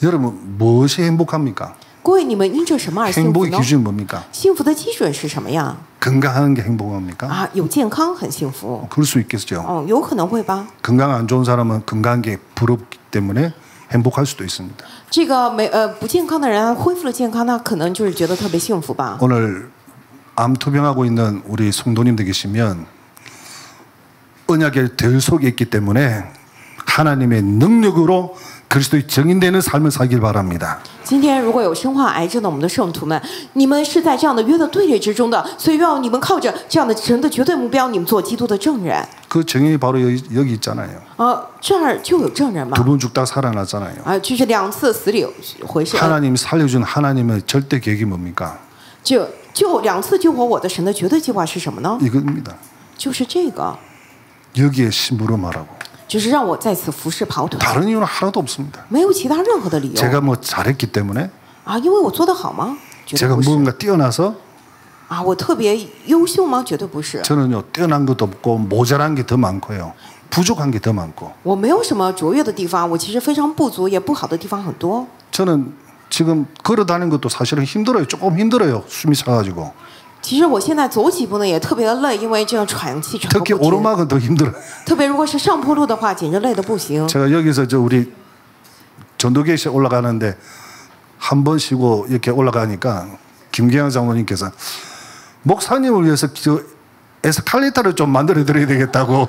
[SPEAKER 5] 여러분 무엇이 행복합니까?
[SPEAKER 2] 各位，你们因着什么而幸福
[SPEAKER 5] 행복의
[SPEAKER 2] 呢？
[SPEAKER 5] 기준이 뭡니까?
[SPEAKER 2] 幸福的基准是什么呀？
[SPEAKER 5] 건강한 게 행복합니까?
[SPEAKER 2] 啊，有健康很幸福。
[SPEAKER 5] 그럴 수 있겠죠.
[SPEAKER 2] 哦，有可能会吧。
[SPEAKER 5] 건강 안 좋은 사람은 건강한 게 부럽기 때문에 행복할 수도 있습니다.
[SPEAKER 2] 这个没呃不健康的人恢复了健康，那可能就是觉得特别幸福吧。
[SPEAKER 5] 오늘 암 투병하고 있는 우리 성도님들 계시면 언약의 들 속에 있기 때문에 하나님의 능력으로 그리스도의 정인되는 삶을 살길 바랍니다.
[SPEAKER 2] 今天如果有生化癌症的我们的圣徒们，你们是在这样的约的队列之中的，所以愿你们靠着这样的神的绝对目标，你们做基督的证人。
[SPEAKER 5] 그 정인이 바로 여기, 여기 있잖아요.
[SPEAKER 2] 啊，这儿就有证人嘛
[SPEAKER 5] 두 。번 죽다 살아났잖아요.
[SPEAKER 2] 啊，就是两次死里回生，
[SPEAKER 5] 하나님 살려준 하나님의 절대 계획이 뭡니까?
[SPEAKER 2] 就就两次救活我的神的绝对计划是什么呢？
[SPEAKER 5] 이겁니다.
[SPEAKER 2] 就是这个，
[SPEAKER 5] 여기에 심부름하라고.
[SPEAKER 2] 就是让我在此服侍跑腿，
[SPEAKER 5] 다른 이유는 하나도 없습니다.
[SPEAKER 2] 没有其他任何的理由
[SPEAKER 5] 제가 뭐 잘했기 때문에
[SPEAKER 2] 啊，因为我做得好吗？绝对
[SPEAKER 5] 제가
[SPEAKER 2] 不是
[SPEAKER 5] 무언가 뛰어나서
[SPEAKER 2] 啊，我特别优秀吗？绝对不是。
[SPEAKER 5] 저는요 뛰어난 것도 없고 모자란 게 더 많고요 부족한 게 더 많고
[SPEAKER 2] 我没有什么卓越的地方，我其实非常不足，也不好的地方很多。
[SPEAKER 5] 저는 지금 걸어 다니는 것도 사실은 힘들어요 조금 힘들어요 숨이 차가지고
[SPEAKER 2] 其实我现在走几步呢，也特别的累，因为这样喘气喘个
[SPEAKER 5] 특히
[SPEAKER 2] 不停。
[SPEAKER 5] 오르막은 더 힘들어요
[SPEAKER 2] 特别如果是上坡路的话，简直累得不行。
[SPEAKER 5] 제가 여기서 저 우리 전도계시 올라가는데 한 번 쉬고 이렇게 올라가니까 김경환 장로님께서 목사님을 위해서 저 에스컬레이터를 좀 만들어 드려야 되겠다고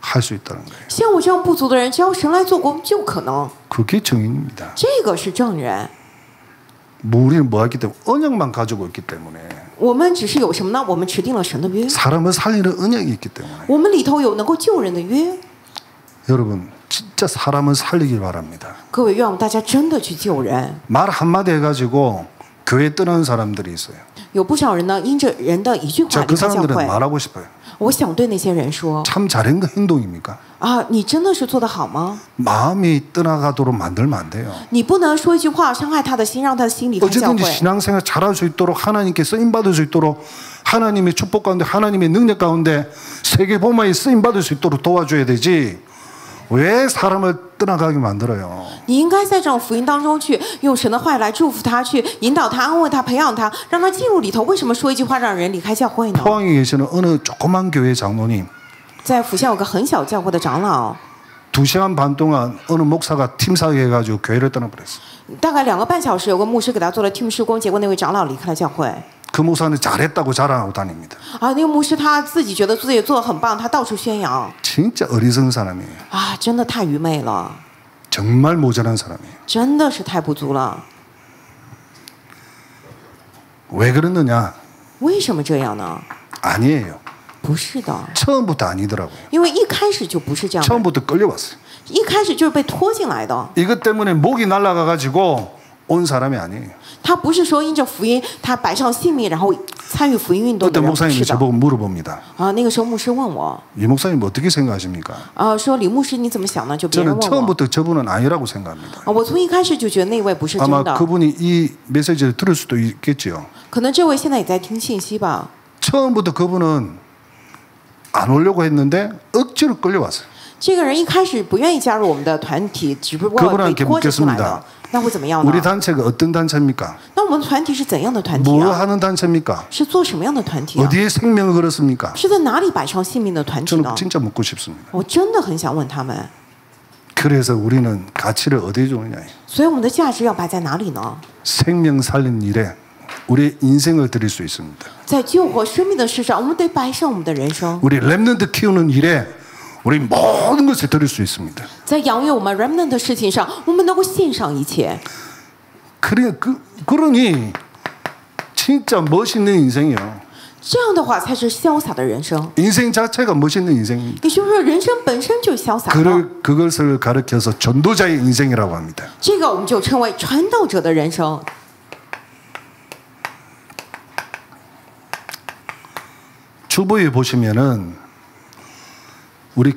[SPEAKER 5] 할 수 있다는 거예요.
[SPEAKER 2] 像我这样不足的人，只要神来做工就可能。
[SPEAKER 5] 그게 정인입니다.
[SPEAKER 2] 这个是证人。
[SPEAKER 5] 뭐 우리는 뭐 했기 때문에 언약만 가지고 있기 때문에
[SPEAKER 2] 我们只是有什么呢？我们持定了神的约，
[SPEAKER 5] 사람을 살리는 언약이 있기 때문에
[SPEAKER 2] 我们里头有能够救人的约。
[SPEAKER 5] 여러분 진짜 사람을 살리길 바랍니다.
[SPEAKER 2] 各位，愿我们大家真的去救人。
[SPEAKER 5] 말 한마디 해가지고 교회 떠나는 사람들이 있어요.
[SPEAKER 2] 有不少人呢，因着人的一句话
[SPEAKER 5] 저
[SPEAKER 2] 离
[SPEAKER 5] 그
[SPEAKER 2] 开教
[SPEAKER 5] 사람들은
[SPEAKER 2] 会。
[SPEAKER 5] 말하고 싶어요.
[SPEAKER 2] 我想对那些人说
[SPEAKER 5] 참 잘한 거 행동입니까?
[SPEAKER 2] 啊，你真的是做得好吗？
[SPEAKER 5] 마음이 떠나가도록 만들면 안 돼요.
[SPEAKER 2] 你不能说一句话伤害他的心，让他的心离开教
[SPEAKER 5] 어쨌든지
[SPEAKER 2] 会。
[SPEAKER 5] 신앙생활 잘할 수 있도록 하나님께 쓰임 받을 수 있도록 하나님의 축복 가운데 하나님의 능력 가운데 세계 보마에 쓰임 받을 수 있도록 도와줘야 되지. 왜 사람을 떠나가게 만들어요?
[SPEAKER 2] 你应该在这种福音当中去用神的话语来祝福他，去引导他、安慰他、培养他，让他进入里头。为什么说一句话让人离开教会呢？
[SPEAKER 5] 포항에 계시는 어느 조그만 교회 장로님
[SPEAKER 2] 在府下有个很小教会的长老，
[SPEAKER 5] 두 시간 반 동안 어느 목사가 팀 사회 해가지고 교회를 떠나버렸어요.
[SPEAKER 2] 大概两个半小时，有个牧师给他做了 team 施工，结果那位长老离开了教会。
[SPEAKER 5] 그 목사는 잘했다고 자랑하고 다닙니다.
[SPEAKER 2] 啊，那个牧师他自己觉得自己做的很棒，他到处宣扬
[SPEAKER 5] 진짜 어리석은 사람이에요.
[SPEAKER 2] 啊，真的太愚昧了，
[SPEAKER 5] 정말 모자란 사람이에요.
[SPEAKER 2] 真的是太不足了。
[SPEAKER 5] 왜 그러느냐?
[SPEAKER 2] 为什么这样呢？
[SPEAKER 5] 아니에요.
[SPEAKER 2] 不是的，
[SPEAKER 5] 처음부터 아니더라고요.
[SPEAKER 2] 因为一开始就不是这样的，
[SPEAKER 5] 처음부터 끌려왔어요.
[SPEAKER 2] 一开始就是被拖进来的。
[SPEAKER 5] 이것 때문에 목이 날아가 가지고 온 사람이 아니에요.
[SPEAKER 2] 他不是说因着福音，他摆上性命，然后参与福音运动的
[SPEAKER 5] 그때
[SPEAKER 2] 人，不是
[SPEAKER 5] 목사님이
[SPEAKER 2] 的。
[SPEAKER 5] 저보고 물어봅니다.
[SPEAKER 2] 啊，那个时候牧师问我，
[SPEAKER 5] 이 목사님 어떻게 생각하십니까?
[SPEAKER 2] 啊，说李牧师你怎么想呢？就别人
[SPEAKER 5] 저는
[SPEAKER 2] 问我，
[SPEAKER 5] 처음부터 저분은 아니라고 생각합니다.
[SPEAKER 2] 啊，我从一开始就觉得那位不是真
[SPEAKER 5] 아마
[SPEAKER 2] 的，
[SPEAKER 5] 그분이 이 메시지를 들을 수도 있겠지요.
[SPEAKER 2] 可能这位现在也在听信息吧。
[SPEAKER 5] 처음부터 그분은 안 오려고 했는데 억지로 끌려왔어요.
[SPEAKER 2] 这个人一开始不愿意加入我们的团体，只不过
[SPEAKER 5] 그분한테
[SPEAKER 2] 被拖着出来
[SPEAKER 5] 묻겠습니다
[SPEAKER 2] 的。 那会怎么样呢
[SPEAKER 5] 우리 ？ 단체가 어떤 단체입니까?
[SPEAKER 2] 那我们团体是怎样的团体
[SPEAKER 5] 뭘
[SPEAKER 2] 啊？
[SPEAKER 5] 하는 단체입니까?
[SPEAKER 2] 是做什么样的团体啊？
[SPEAKER 5] 어디에 생명을 걸었습니까?
[SPEAKER 2] 是在哪里摆上性命的团体
[SPEAKER 5] 저는
[SPEAKER 2] 呢？
[SPEAKER 5] 진짜 묻고 싶습니다.
[SPEAKER 2] 我真的很想问他们。
[SPEAKER 5] 그래서 우리는 가치를 어디에 주느냐?
[SPEAKER 2] 所以我们的价值要摆在哪里呢？
[SPEAKER 5] 생명 살린 일에 우리 인생을 드릴 수 있습니다.
[SPEAKER 2] 在救活生命的事上，我们得摆上我们的人生；
[SPEAKER 5] 우리 랩런트 키우는 일에 우리 모든 것을 드릴 수 있습니다.
[SPEAKER 2] 在养育我们 remnant 的事情上，我们能够献上一切。
[SPEAKER 5] 그래 그 그러니 진짜 멋있는 인생이요.
[SPEAKER 2] 这样的话才是潇洒的人生。
[SPEAKER 5] 인생 자체가 멋있는 인생입니다.
[SPEAKER 2] 也就是说，人生本身就是潇洒的。
[SPEAKER 5] 그를 그것을 가르쳐서 전도자의 인생이라고 합니다.
[SPEAKER 2] 这个我们就称为传道者的人生。
[SPEAKER 5] 주보에 보시면은 우리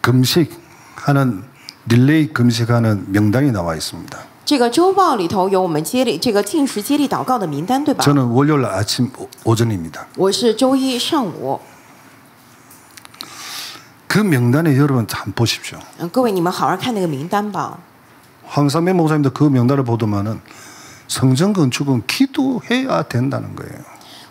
[SPEAKER 5] 금식하는 릴레이 금식하는 명단이 나와 있습니다.
[SPEAKER 2] 这个周报里头有我们接力这个进食接力祷告的名单，对吧？
[SPEAKER 5] 저는 월요일 아침 오- 오전입니다.
[SPEAKER 2] 我是周一上午，
[SPEAKER 5] 그 명단에 여러분 참 보십시오.
[SPEAKER 2] 嗯，各位你们好好看那个名单吧。
[SPEAKER 5] 황상배 목사님도 그 명단을 보더만은 성전 건축은 기도해야 된다는 거예요.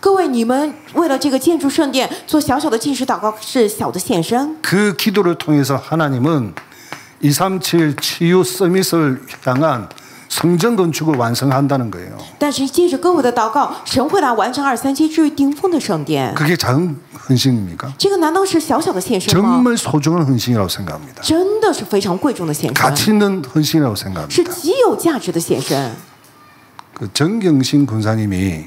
[SPEAKER 2] 各位，你们为了这个建筑圣殿做小小的进食祷告是小的献身，
[SPEAKER 5] 그 기도를 통해서 하나님은 237 치유 서밋을 향한 성전 건축을 완성한다는 거예요.
[SPEAKER 2] 但是借着各位的祷告，神会来完成二三七至于顶峰的圣殿。
[SPEAKER 5] 그게 작은 헌신입니까?
[SPEAKER 2] 这个难道是小小的献身吗？
[SPEAKER 5] 정말 소중한 헌신이라고 생각합니다.
[SPEAKER 2] 真的是非常贵重的献身，
[SPEAKER 5] 가치 있는 헌신이라고
[SPEAKER 2] 是
[SPEAKER 5] 생각합니다.
[SPEAKER 2] 极有价值的献身。
[SPEAKER 5] 그 정경신 군사님이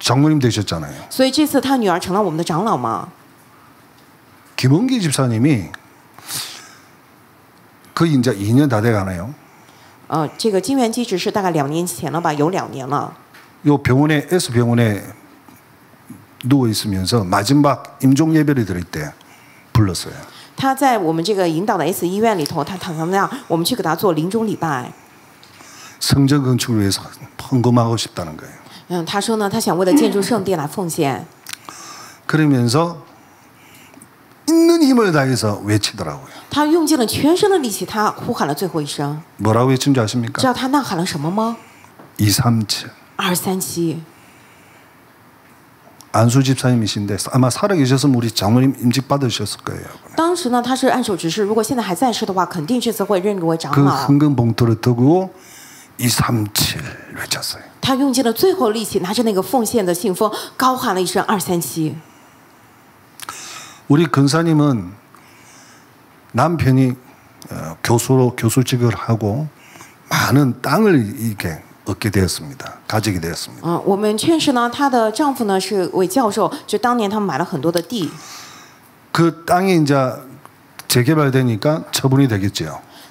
[SPEAKER 5] 장모님 되셨잖아요.
[SPEAKER 2] 所以这次他女儿成了我们的长老嘛。
[SPEAKER 5] 김원기 집사님이 거의 이제 2년 다 돼가네요.
[SPEAKER 2] 呃，这个金元基只是大概两年前了吧，有两年了。
[SPEAKER 5] 요 병원에 S 병원에 누워 있으면서 마지막 임종 예배를 드릴 때 불렀어요.
[SPEAKER 2] 他在我们这个引导的 S 医院里头，他躺在那样，我们去给他做临终礼拜。
[SPEAKER 5] 성전 건축을 위해서 헌금하고 싶다는 거예요.
[SPEAKER 2] 嗯，他说呢，他想为了建筑圣殿来奉献。
[SPEAKER 5] 그러면서 있는 힘을 다해서 외치더라고요.
[SPEAKER 2] 他用尽了全身的力气，他呼喊了最后一声。
[SPEAKER 5] 뭐라고 외친 줄
[SPEAKER 2] 知
[SPEAKER 5] 아십니까?
[SPEAKER 2] 道他呐喊了什么吗？
[SPEAKER 5] 237.
[SPEAKER 2] 二三七。
[SPEAKER 5] 안수 집사님이신데 아마 살아계셨으면 우리 장로님 임직 받으셨을 거예요.
[SPEAKER 2] 当时呢，他是按手指示，如果现在还在世的话，肯定这次会任命为长
[SPEAKER 5] 그
[SPEAKER 2] 老。
[SPEAKER 5] 헌금 봉투를 들고 237 외쳤어요.
[SPEAKER 2] 他用尽了最后力气，拿着那个奉献的信封，高喊了一声“二三七
[SPEAKER 5] 우리 근사님은 남편이 어, 교수로 교수직을 하고 많은 땅을 이렇게 얻게 되었습니다. 가지게 되었습니다.
[SPEAKER 2] 嗯，我们劝世呢，她的丈夫呢是位教授，就当年他们买了很多的地，
[SPEAKER 5] 그 땅이 이제 재개발되니까 처분이 되겠죠.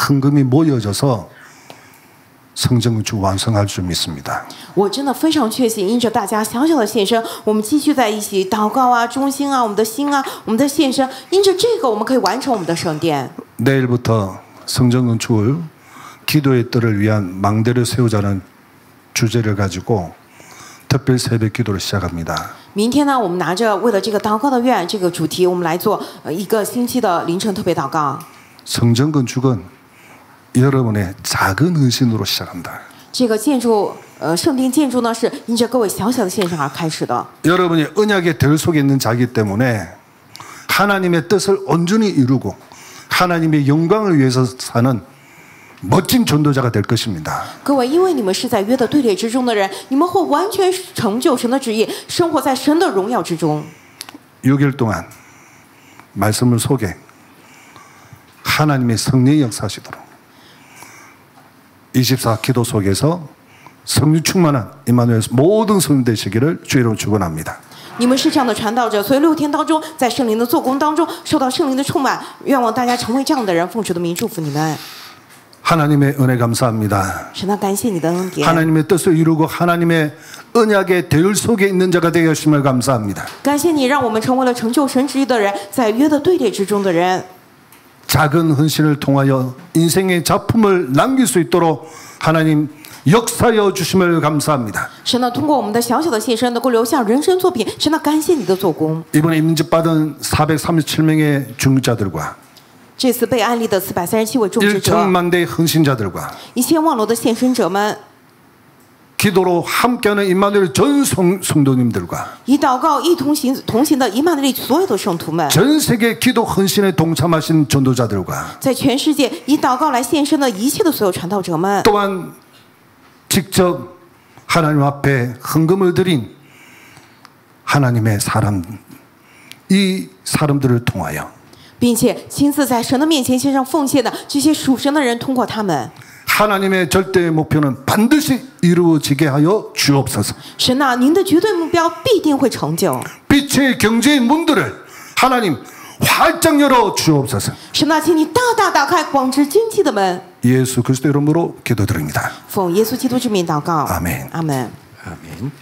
[SPEAKER 5] 헌금이 모여져서 성전 건축 완성할 줄 믿습니다.
[SPEAKER 2] 我真的非常确信，因着大家小小的献身，我们继续在一起祷告啊、忠心啊、我们的心啊、我们的献身，因着这个，我们可以完成我们的圣殿。
[SPEAKER 5] 내일부터 성전 건축을 기도의 뜰을 위한 망대를 세우자는 주제를 가지고 특별 새벽 기도를 시작합니다.
[SPEAKER 2] 明天呢，我们拿着为了这个祷告的愿这个主题，我们来做呃一个星期的凌晨特别祷告。
[SPEAKER 5] 성전 건축은 여러분의 작은 헌신으로 시작한다.
[SPEAKER 2] 这个建筑，呃，圣殿建筑呢，是因着各位小小的献身而开始的。
[SPEAKER 5] 여러분이 언약의 들 속에 있는 자기 때문에 하나님의 뜻을 온전히 이루고 하나님의 영광을 위해서 사는 멋진 전도자가 될 것입니다.
[SPEAKER 2] 各位，因为你们是在约的队列之中的人，你们会完全成就神的旨意，生活在神的荣耀之中。
[SPEAKER 5] 6일 동안 말씀을 속에 하나님의 성령이 역사하시도록 24 기도 속에서 성령 충만한 이마누엘 모든 성령 되시기를 주 이름 축원합니다.
[SPEAKER 2] 你们是这样的传道者，所以六天当中，在圣灵的做工当中，受到圣灵的充满。愿望大家成为这样的人，奉主的名祝福你们。
[SPEAKER 5] 하나님의 은혜 감사합니다.
[SPEAKER 2] 神啊，感谢你的恩典，
[SPEAKER 5] 하나님의 뜻을 이루고 하나님의 언약의 대열 속에 있는 자가 되게 하심을 감사합니다.
[SPEAKER 2] 感谢你让我们成为了成就神旨意的人，在约的队列之中的人。
[SPEAKER 5] 작은 헌신을 통하여 인생의 작품을 남길 수 있도록 하나님 역사여 주심을 감사합니다.
[SPEAKER 2] 神呢，通过我们的小小的献身，能够留下人生作品。神呢，感谢你的做工。
[SPEAKER 5] 이번에 임직받은 437명의 중자들과
[SPEAKER 2] 这次被安利的四百三十七位种植者，
[SPEAKER 5] 1천만대 헌신자들과
[SPEAKER 2] 一千万楼的献身者们，
[SPEAKER 5] 기도로 함께하는 임마누엘 전 성, 성도님들과
[SPEAKER 2] 以祷告一同行同行的以马内利所有的圣徒们，
[SPEAKER 5] 전 세계 기도 헌신에 동참하신 전도자들과
[SPEAKER 2] 在全世界以祷告来献身的一切的所有传道者们，
[SPEAKER 5] 또한 직접 하나님 앞에 헌금을 드린 하나님의 사람 이 사람들을 통하여
[SPEAKER 2] 并且亲自在神的面前献上奉献的这些属神的人，通过他们，
[SPEAKER 5] 하나님의 절대 목표는 반드시 이루어지게 하여 주옵소서.
[SPEAKER 2] 神呐、您的绝对目标必定会成就。
[SPEAKER 5] 빛의 경제의 문들을 하나님 활짝 열어 주옵소서.
[SPEAKER 2] 神呐、请你大大打开广之经济的门。
[SPEAKER 5] 예수 그리스도 이름으로 기도드립니다.
[SPEAKER 2] 奉耶稣基督之名祷告，
[SPEAKER 5] 阿门
[SPEAKER 2] 阿门。
[SPEAKER 1] 아멘.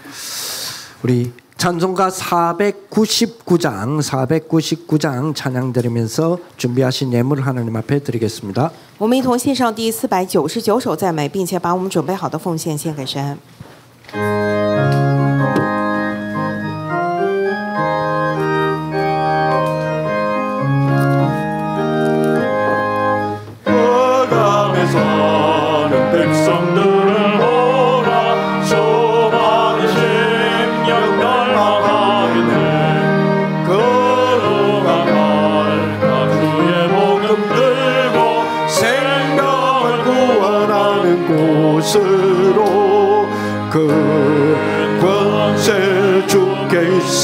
[SPEAKER 1] 우리 찬송가 499장 499장 찬양 드리면서 준비하신 예물 하나님 앞에 드리겠습니다.
[SPEAKER 2] 我们一同献上第四百九十九首赞美，并且把我们准备好的奉献献给神。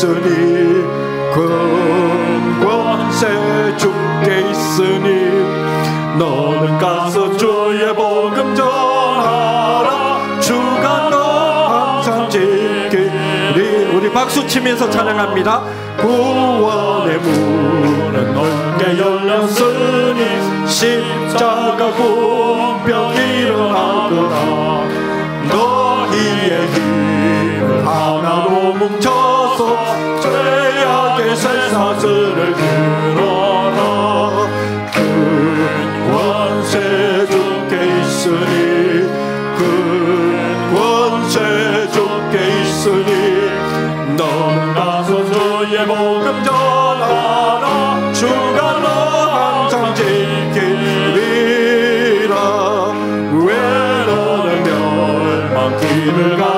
[SPEAKER 1] 있으니 그 권세 주께 있으니 너는 가서 주의 복음 전하라. 주가 너 항상 지키리. 우리 박수 치면서 찬양합니다. 구원의 문은 넓게 열렸으니 십자가 공평 일어나거라. 너희의 힘을 하나로 뭉쳐 서 죄악의 쇠사슬을 들어라 그 권세 주께 있으니 그 권세 주께 있으니 가서 주의 복음 전하라. 주가 너 항상 지키리라. 왜 너는 멸망 길을 가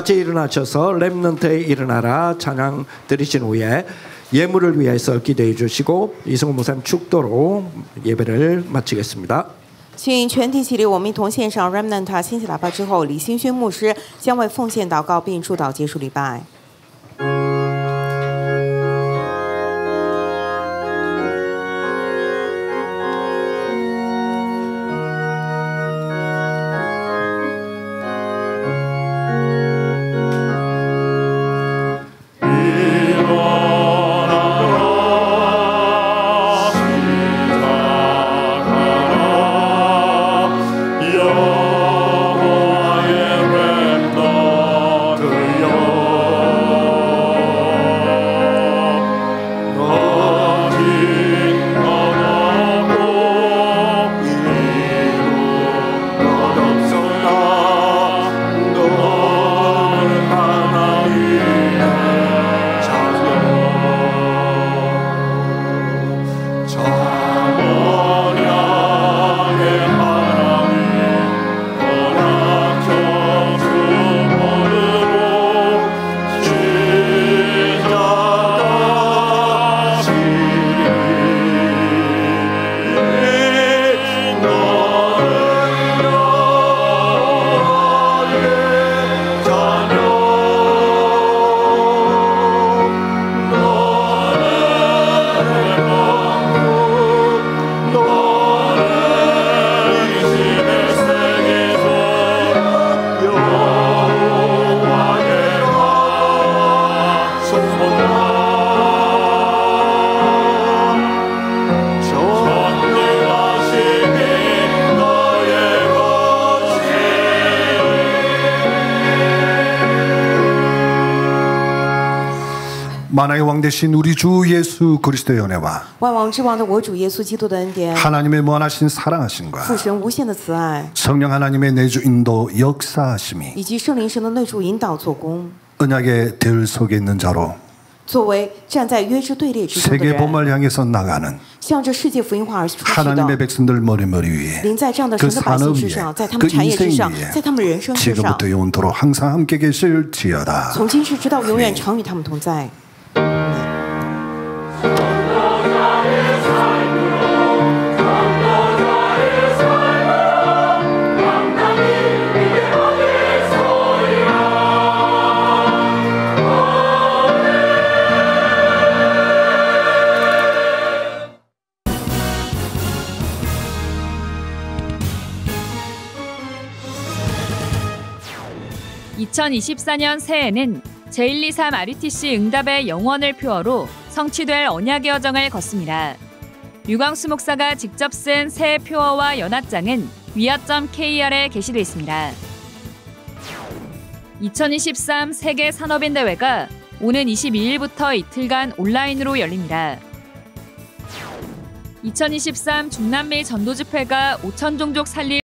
[SPEAKER 1] 같이 일어나셔서 렘넌트에 일어나라 찬양 드리신 후에 예물을 위해서 기도해 주시고 이성훈 목사님 축도로 예배를 마치겠습니다.
[SPEAKER 3] 请全体起立，我们一同献上 Remnant 新起喇叭之后，李新轩牧师将为奉献祷告并祝祷结束礼拜。
[SPEAKER 5] 되신 우리 주 예수 그리스도의 은혜와 하나님의 무한하신 사랑하심과 성령 하나님의 내주 인도 역사하심이 언약의 들 속에 있는 자로 세계 본말 향해서 나가는 하나님의 백성들 머리머리 위에 그 산업 위에 그 인생 위에 지금부터 영원토록 항상 함께 계실지어다.
[SPEAKER 3] 아멘.
[SPEAKER 6] 2024년 새해에는 제123 RUTC 응답의 영원을 표어로 성취될 언약의 여정을 걷습니다. 유광수 목사가 직접 쓴 새해 표어와 연합장은 위아.kr에 게시되어 있습니다. 2023 세계 산업인 대회가 오는 22일부터 이틀간 온라인으로 열립니다. 2023 중남미 전도 집회가 5천 종족 살릴